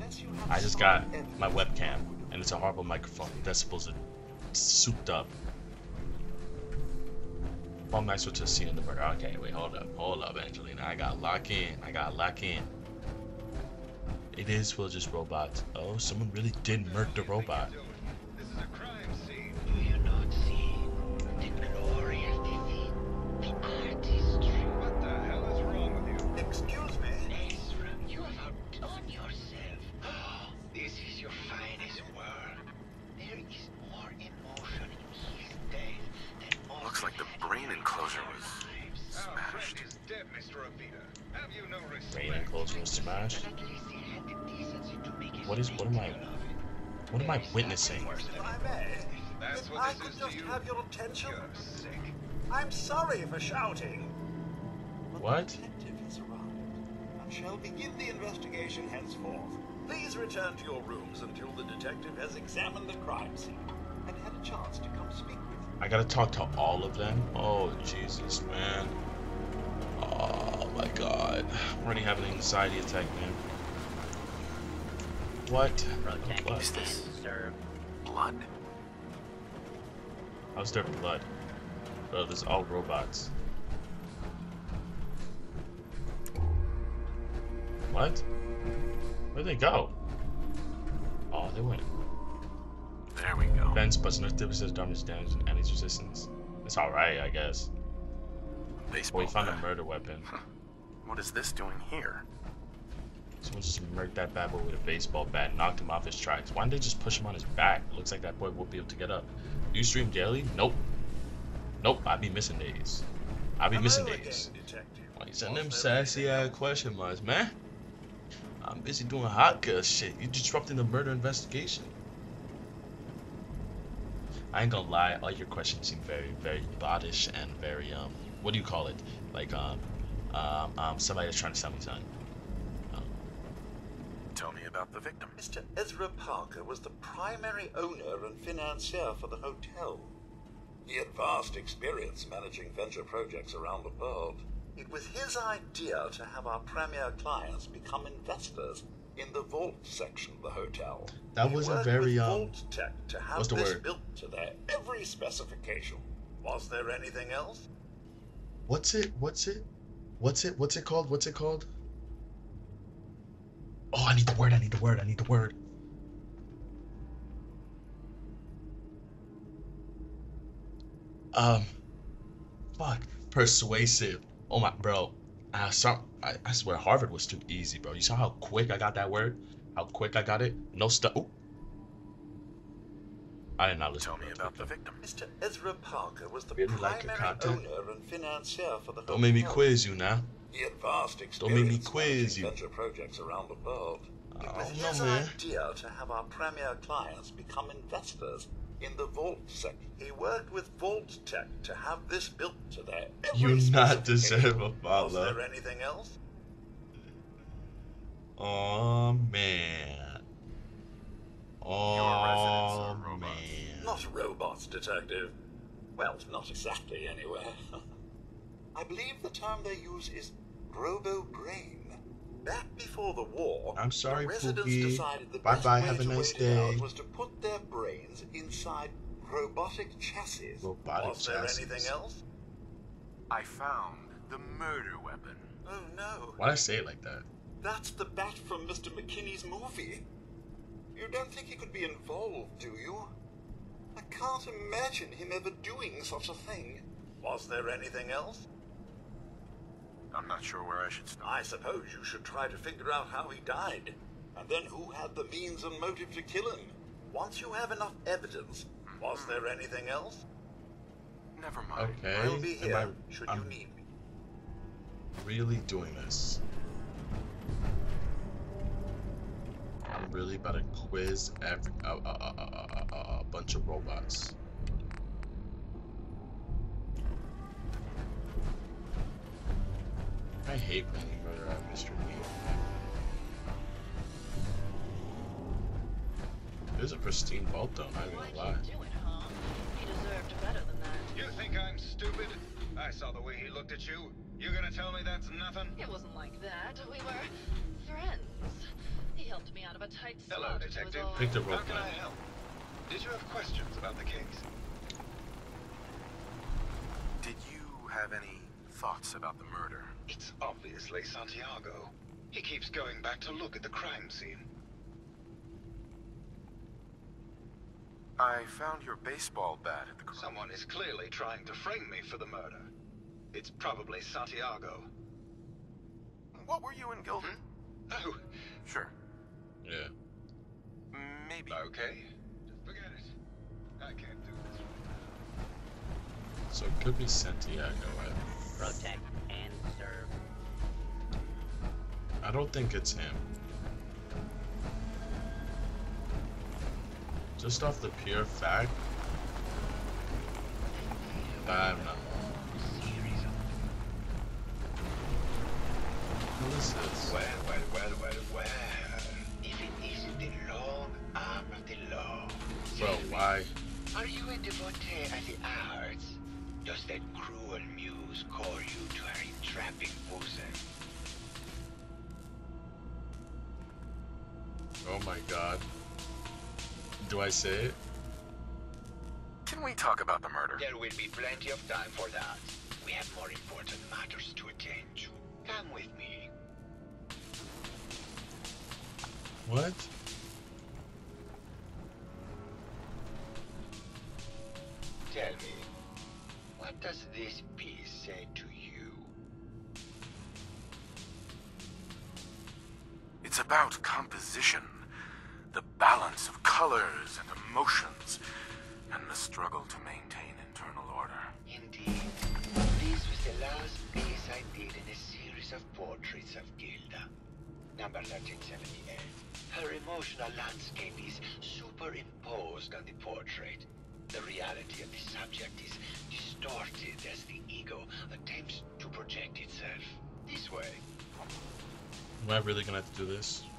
I just got my webcam, and it's a horrible microphone. Decibels are souped up. What am I supposed to see in the burger? Okay, wait, hold up, hold up, Angelina. I got lock in. I got lock in. It is well just robots. Oh, someone really did murder the robot. Begin the investigation henceforth. Please return to your rooms until the detective has examined the crime scene and had a chance to come speak with you. I gotta talk to all of them. Oh Jesus, man. Oh my God. I'm already having an anxiety attack, man. What? What? Is this blood? How's there blood? Bro, this all robots. What? Where'd they go? Oh, they went. There we go. Fence, but no differences, damage, damage, and enemy's resistance. It's alright, I guess. Baseball we found a murder weapon. What is this doing here? Someone just murked that bad boy with a baseball bat and knocked him off his tracks. Why didn't they just push him on his back? Looks like that boy will be able to get up. Do you stream daily? Nope. Nope, I'd be missing days. I'd be missing days. Why you sending them sassy ass question marks, man? I'm busy doing hot girl shit. You're disrupting the murder investigation. I ain't gonna lie, all your questions seem very, very bodish and very um what do you call it? Like um um um somebody that's trying to sell me something. Tell me about the victim. Mr. Ezra Parker was the primary owner and financier for the hotel. He had vast experience managing venture projects around the world. It was his idea to have our premier clients become investors in the vault section of the hotel. That He wasn't worked very, um, Vault-Tec to have what's the this word? built to their every specification. Was there anything else? What's it? What's it? What's it? What's it called? What's it called? Oh, I need the word. I need the word. I need the word. Um, fuck, persuasive. Oh my, bro. I saw. I, I swear Harvard was too easy, bro. You saw how quick I got that word? How quick I got it? No stuff. I did not listen. Tell me about the victim. Mr. Ezra Parker was the Really like your primary content? owner and financier for the Don't make me quiz you now. He had vast Don't make me quiz you. venture projects around the world. It was his idea to have our premier clients become investors in the Vault sector. He worked with Vault-Tec to have this built to their You not deserve a Was follow. there anything else? Oh man. Oh man. Not robots, Detective. Well, not exactly, anyway. (laughs) I believe the term they use is robo-brain. Back before the war, I'm sorry, the residents Pookie. decided the Bye best bye. way Have a to nice wait it out day. was to put their brains inside robotic chassis. Robotic was there chassis. anything else? I found the murder weapon. Oh no. Why'd I say it like that? That's the bat from Mr. McKinney's movie. You don't think he could be involved, do you? I can't imagine him ever doing such a thing. Was there anything else? I'm not sure where I should start. I suppose you should try to figure out how he died. And then who had the means and motive to kill him? Once you have enough evidence, was there anything else? Never mind. Okay. I'll be here I should I'm you need me. really doing this? I'm really about to quiz every a, a, a, a, a, a bunch of robots. I hate when you murder out Mr. Lee. It is a pristine vault though, not even gonna lie. He deserved better than that. You think I'm stupid? I saw the way he looked at you. You gonna tell me that's nothing? It wasn't like that. We were friends. He helped me out of a tight spot. Hello, detective. all- Pick the How can I help? Did you have questions about the case? Did you have any thoughts about the murder? It's obviously Santiago. He keeps going back to look at the crime scene. I found your baseball bat at the crime. Someone is clearly trying to frame me for the murder. It's probably Santiago. What were you in Gildan? Hmm? Oh, Sure. Yeah. Maybe. okay. Just forget it. I can't do this. right now. So it could be Santiago. right? Protect I don't think it's him. Just off the pure fact that I'm not. Who is this? Well, well, well, well, well. If it isn't the long arm of the law. Bro, why? Are you a devotee of the arts? Does that cruel muse call you Do I say it? Can we talk about the murder? There will be plenty of time for that. We have more important matters to attend to. Come with me. What? Am I really gonna have to do this?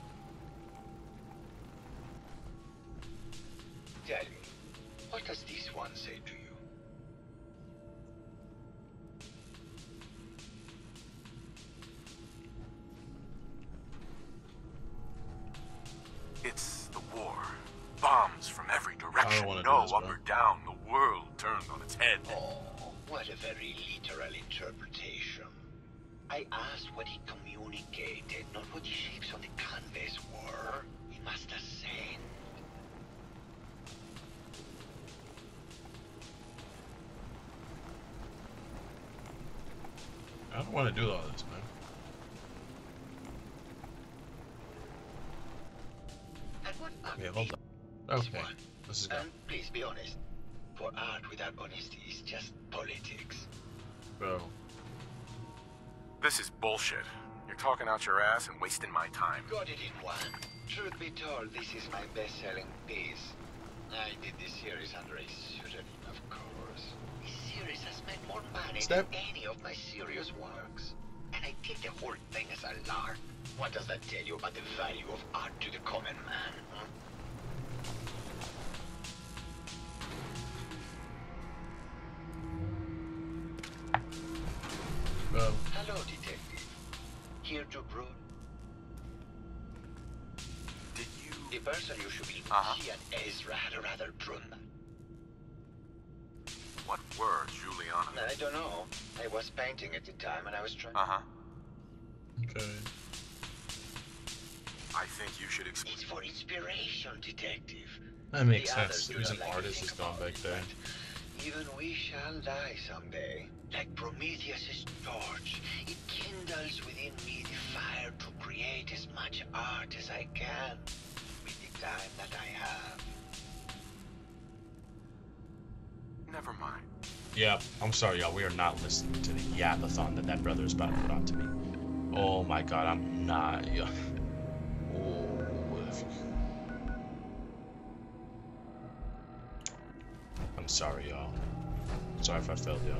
Bro, This is bullshit. You're talking out your ass and wasting my time. Got it in one. Truth be told, this is my best-selling piece. I did this series under a pseudonym, of course. This series has made more money Step. than any of my serious works. and I take the whole thing as a lark. What does that tell you about the value of art to the common man? Huh? Well, Hello, detective. Here to brood. Did you... The person you should be, Uh-huh. she and Ezra had a rather drama. What were Juliana? I don't know. I was painting at the time and I was trying... Uh-huh. Okay. I think you should explain. It's for inspiration, detective. That makes The sense. others Who's an artist think has gone back there. Even we shall die someday. Like Prometheus' torch, it kindles within me the fire to create as much art as I can with the time that I have. Never mind. Yeah, I'm sorry, y'all. We are not listening to the yapathon that that brother is about to put on to me. Oh my god, I'm not. Yeah. (laughs) Oh, sorry, y'all. Sorry if I failed y'all.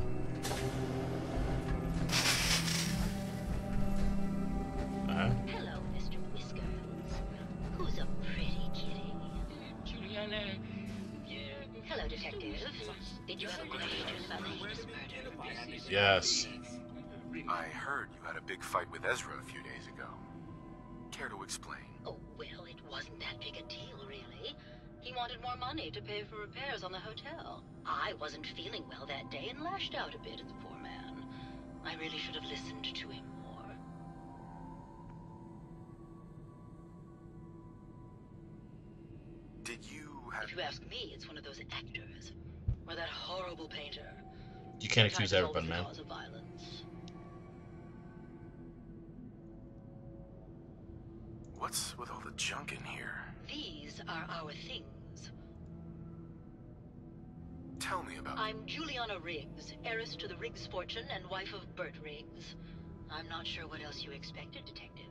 Uh-huh. Hello, Mr. Whiskers. Who's a pretty kitty? Juliana. Hello, Detective. Did you have a question about the heinous murder? Yes. I heard you had a big fight with Ezra a few days ago. Care to explain? Oh, well, it wasn't that big a deal, really. He wanted more money to pay for repairs on the hotel. I wasn't feeling well that day and lashed out a bit at the poor man. I really should have listened to him more. Did you have... If you ask me, it's one of those actors. Or that horrible painter. You can't Sometimes accuse it's always everybody, man. of violence. What's with all the junk in here? These are our things. Tell me about I'm Juliana Riggs, heiress to the Riggs fortune and wife of Bert Riggs. I'm not sure what else you expected, Detective.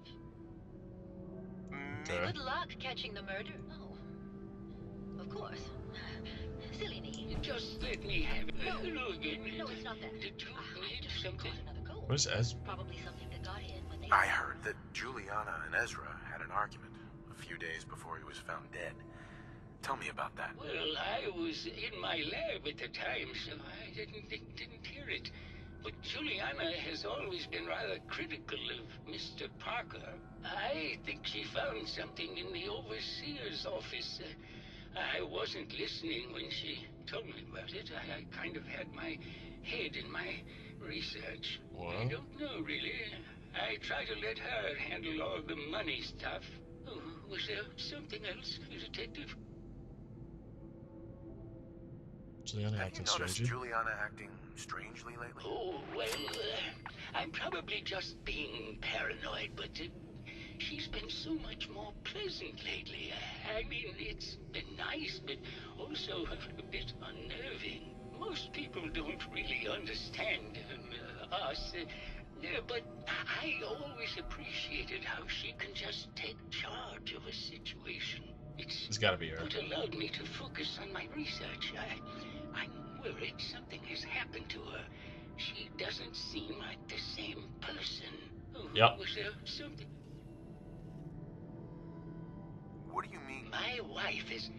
Okay. Good luck catching the murder. Oh. Of course. (sighs) Silly me. Just let me have it. No. Hello again. No, it's not that. Did you ah, I need just something? caught another cold. Where's Ez? Probably something that got in when they... I heard that Juliana and Ezra had an argument a few days before he was found dead. Tell me about that. Well, I was in my lab at the time, so I didn't didn't, didn't hear it. But Juliana has always been rather critical of Mr. Parker. I think she found something in the overseer's office. Uh, I wasn't listening when she told me about it. I, I kind of had my head in my research. I don't know, really. I try to let her handle all the money stuff. Was there something else, Detective? Juliana Have you acting noticed strangely? Juliana acting strangely lately? Oh, well, uh, I'm probably just being paranoid, but uh, she's been so much more pleasant lately. I mean, it's been nice, but also (laughs) a bit unnerving. Most people don't really understand uh, us, uh, yeah, but I always appreciated how she can just take charge of a situation. It's It's gotta be her. It allowed me to focus on my research. I, I'm worried something has happened to her. She doesn't seem like the same person. Oh, Yep. Was there something? What do you mean? My wife has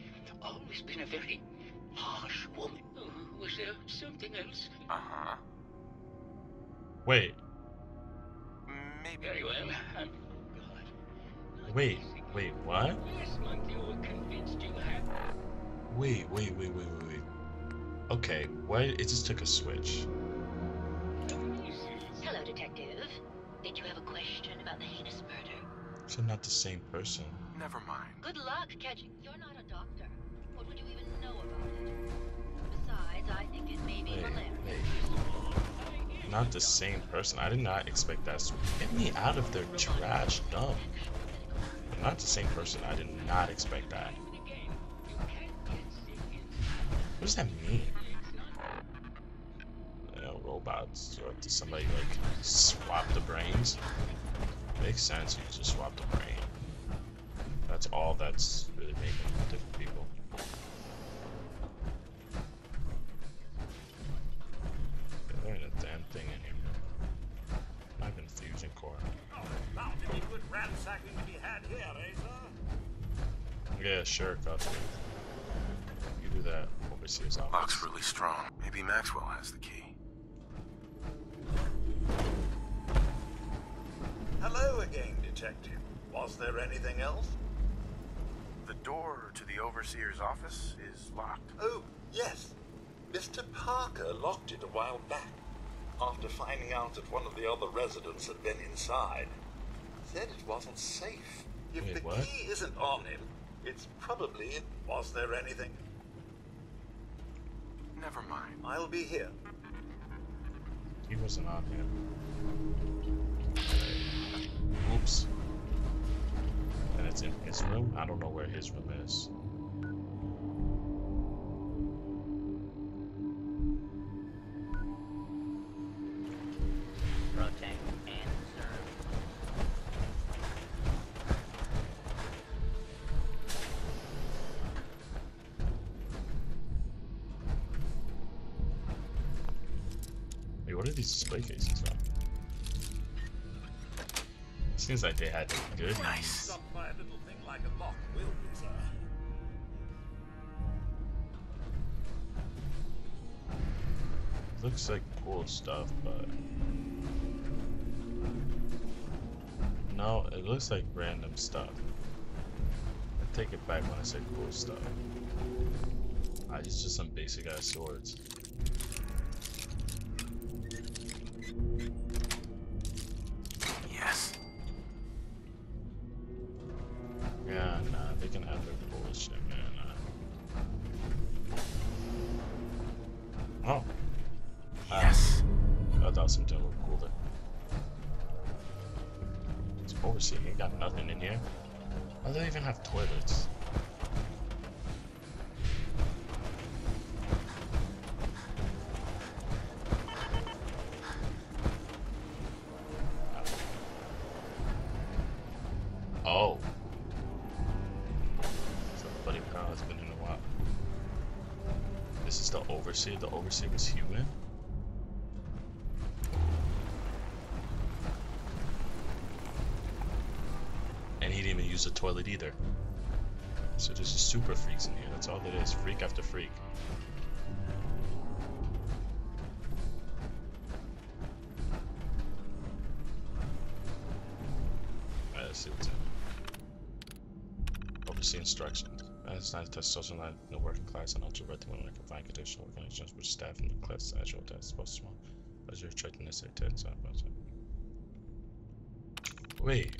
always been a very harsh woman. Oh, was there something else? Uh-huh. Wait, Maybe. Very well. Um, wait, wait, what? last month you were convinced you had. Wait, wait, wait, wait, wait, wait. Okay, what? It just took a switch. Hello, Detective. Did you have a question about the heinous murder? So not the same person. Never mind. Good luck catching... You're not a doctor. What would you even know about it? Besides, I think it may be Wait, hilarious. wait. Not the same person. I did not expect that. Get me out of their trash dump. Not the same person. I did not expect that. What does that mean? You know, robots. Or does somebody like swap the brains? Makes sense. You just swap the brain. That's all that's really making. A damn Yeah, sure, Custer. You do that. Overseer's office. Lock's really strong. Maybe Maxwell has the key. Hello again, Detective. Was there anything else? The door to the Overseer's office is locked. Oh, yes. Mr. Parker locked it a while back, after finding out that one of the other residents had been inside. Said it wasn't safe. If Wait, the what? key isn't on him, it's probably... Was there anything? Never mind. I'll be here. He wasn't on here. Oops. And it's in his room? I don't know where his room is. What are these display cases from? Seems like they had good Nice. By a little thing like a lock, will you, sir? Looks like cool stuff, but no, it looks like random stuff. I take it back when I said cool stuff. Ah, it's just some basic ass swords. The overseer was human. And he didn't even use the toilet either. So there's just super freaks in here. That's all it is. Freak after freak. Test social no working class and ultra when I can find conditional conditions with staff in the class actual test supposed small. As you're checking this at 10 so Wait.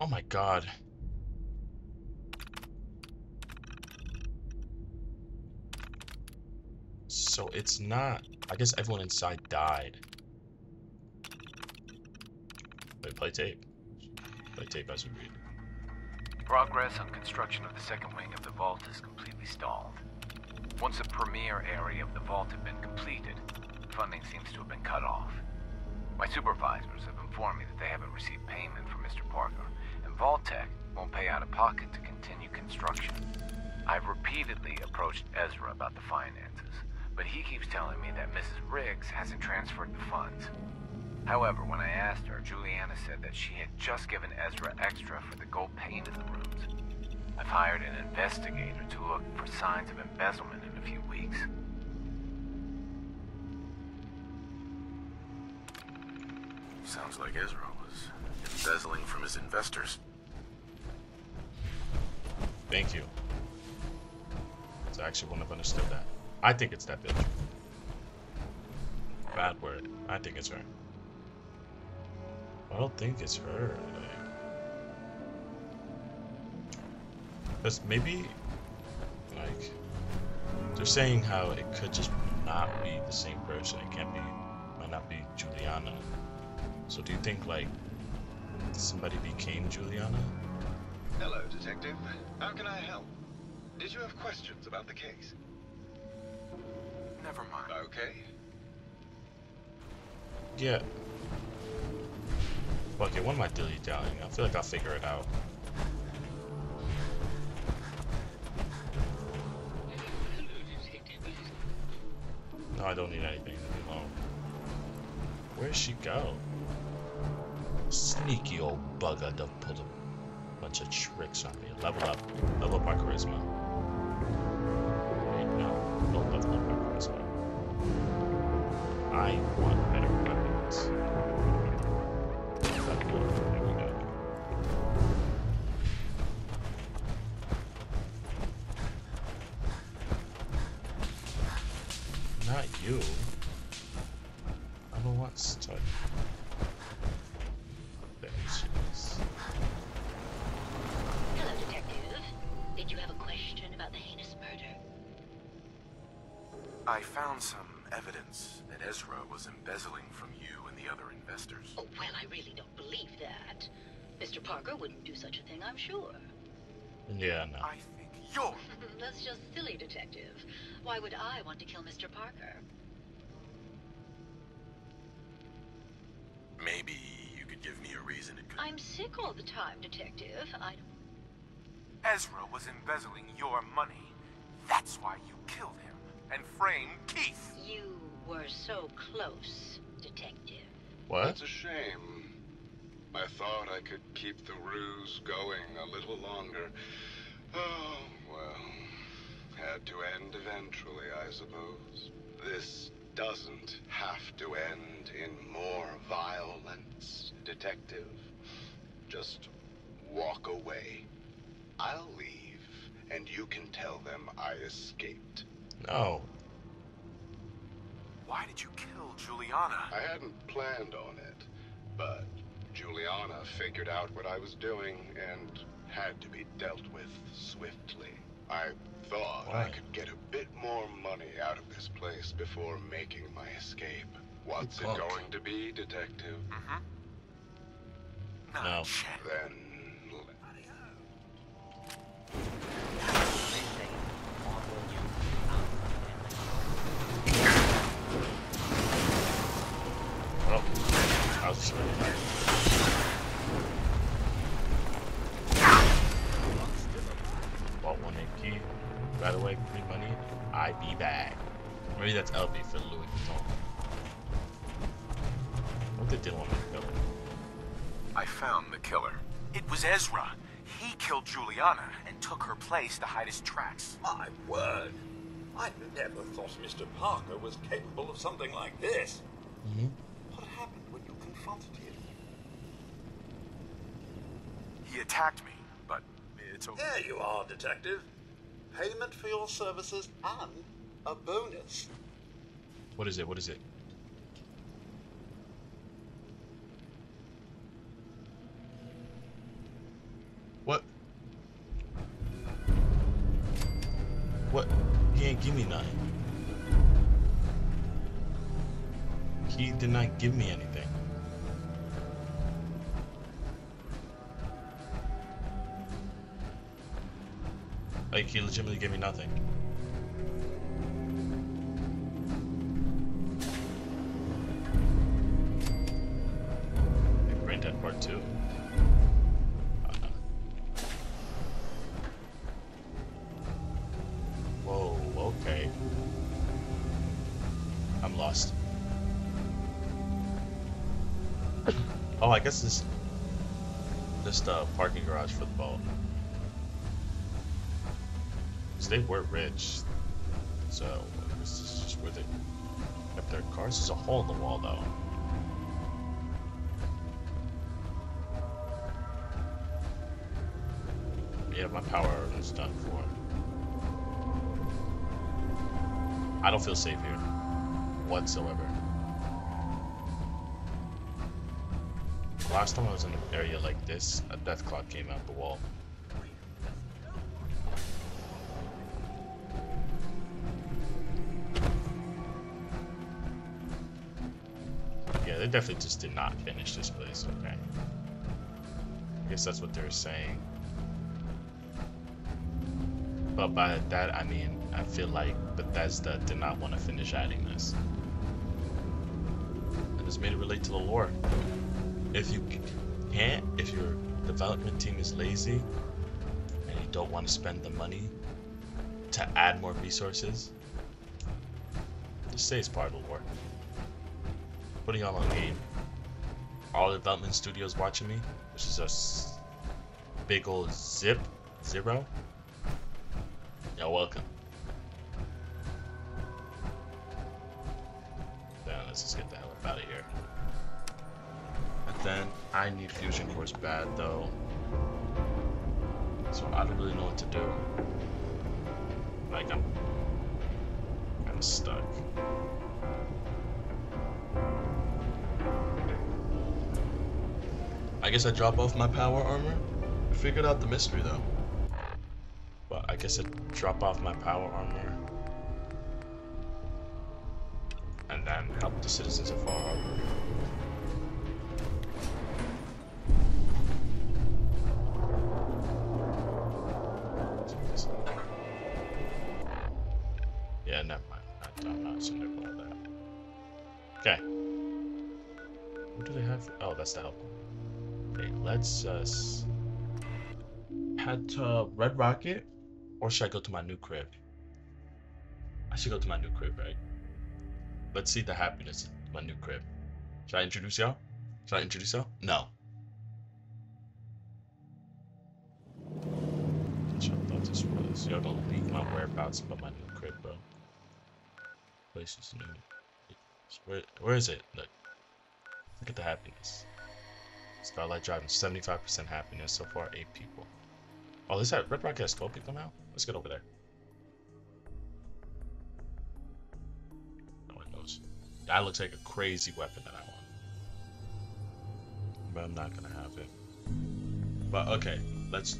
Oh my god. So it's not. I guess everyone inside died. Wait, play tape. Play tape as we read. Progress on construction of the second wing of the vault is completely stalled. Once the premier area of the vault had been completed, funding seems to have been cut off. My supervisors have informed me that they haven't received payment from Mr. Parker, and Vault-Tec won't pay out of pocket to continue construction. I've repeatedly approached Ezra about the finances, but he keeps telling me that Mrs. Riggs hasn't transferred the funds. However, when I asked her, Juliana said that she had just given Ezra extra for the gold paint in the rooms. I've hired an investigator to look for signs of embezzlement in a few weeks. Sounds like Ezra was embezzling from his investors. Thank you. So I actually wouldn't have understood that. I think it's that bitch. Bad word. I think it's her. I don't think it's her. Like, Cause maybe, like, they're saying how it could just not be the same person. It can't be, might not be Juliana. So do you think like somebody became Juliana? Hello, Detective. How can I help? Did you have questions about the case? Never mind. Okay. Yeah. Fuck it, what am I dilly dallying? I feel like I'll figure it out. No, I don't need anything. Alone. Where'd she go? Sneaky old bugger to pull a bunch of tricks on me. Level up. Level up my charisma. Wait, no. Don't level up my charisma. I want found some evidence that Ezra was embezzling from you and the other investors. Oh, well, I really don't believe that. Mr. Parker wouldn't do such a thing, I'm sure. Yeah, no. I think you're... (laughs) That's just silly, Detective. Why would I want to kill Mr. Parker? Maybe you could give me a reason it could... I'm sick all the time, Detective. I Ezra was embezzling your money. That's why you killed him and framed Keith. You were so close, Detective. What? It's a shame. I thought I could keep the ruse going a little longer. Oh, well. Had to end eventually, I suppose. This doesn't have to end in more violence, Detective. Just walk away. I'll leave, and you can tell them I escaped. No. Why did you kill Juliana? I hadn't planned on it, but Juliana figured out what I was doing and had to be dealt with swiftly. I thought I could get a bit more money out of this place before making my escape. What's it going to be, Detective? Mm-hmm. No. Then Bought one in key. By the way, free money. I be back. Maybe that's LV for Louis Vuitton. What they didn't want me. I found the killer. It was Ezra. He killed Juliana and took her place to hide his tracks. My word. I never thought Mr. Parker was capable of something like this. What happened when you? He attacked me, but it's okay. There you are, Detective. Payment for your services and a bonus. What is it? What is it? What? What? He ain't give me nothing. He did not give me anything. Like, he legitimately gave me nothing. Brain Dead Part 2. Uh, Whoa, okay. I'm lost. oh, I guess this they were rich, so this is just where they kept their cars. There's a hole in the wall, though. Yeah, my power is done for. I don't feel safe here whatsoever. Last time I was in an area like this, a Deathclaw came out the wall. Definitely just did not finish this place, okay. I guess that's what they're saying. But by that, I mean, I feel like Bethesda did not want to finish adding this. And just made it relate to the lore. If you can't, if your development team is lazy, and you don't want to spend the money to add more resources, just say it's part of the lore. Putting all on game. All all development studios watching me, which is a big old zip zero. You're welcome. Then let's just get the hell up out of here. And then I need fusion cores bad though. So I don't really know what to do. Like I'm kind of stuck. Guess I drop off my power armor. I figured out the mystery though. But I guess I drop off my power armor. And then help the citizens of Far Harbor. Okay, let's head to Red Rocket, or should I go to my new crib? I should go to my new crib, right? Let's see the happiness of my new crib. Should I introduce y'all? Should I introduce y'all? No. I thought this was. Y'all don't leave my whereabouts but my new crib, bro. Place is new. Where, where is it? Look. Look at the happiness. Starlight Drive-In, 75% happiness. So far, 8 people. Oh, is that Red Rock has 12 people now? Let's get over there. No one knows. That looks like a crazy weapon that I want. But I'm not gonna have it. But okay, let's.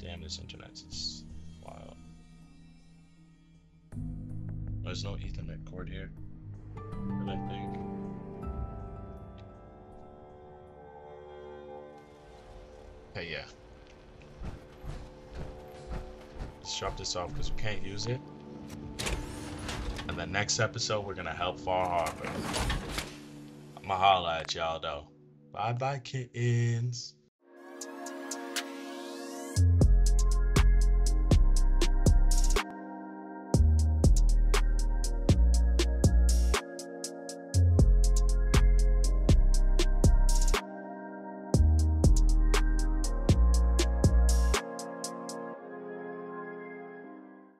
Damn, this internet is wild. There's no Ethernet cord here. But I think. Yeah. Let's drop this off because we can't use it. And the next episode, we're gonna help Far Harbor. I'ma holla at y'all though. Bye bye, kittens.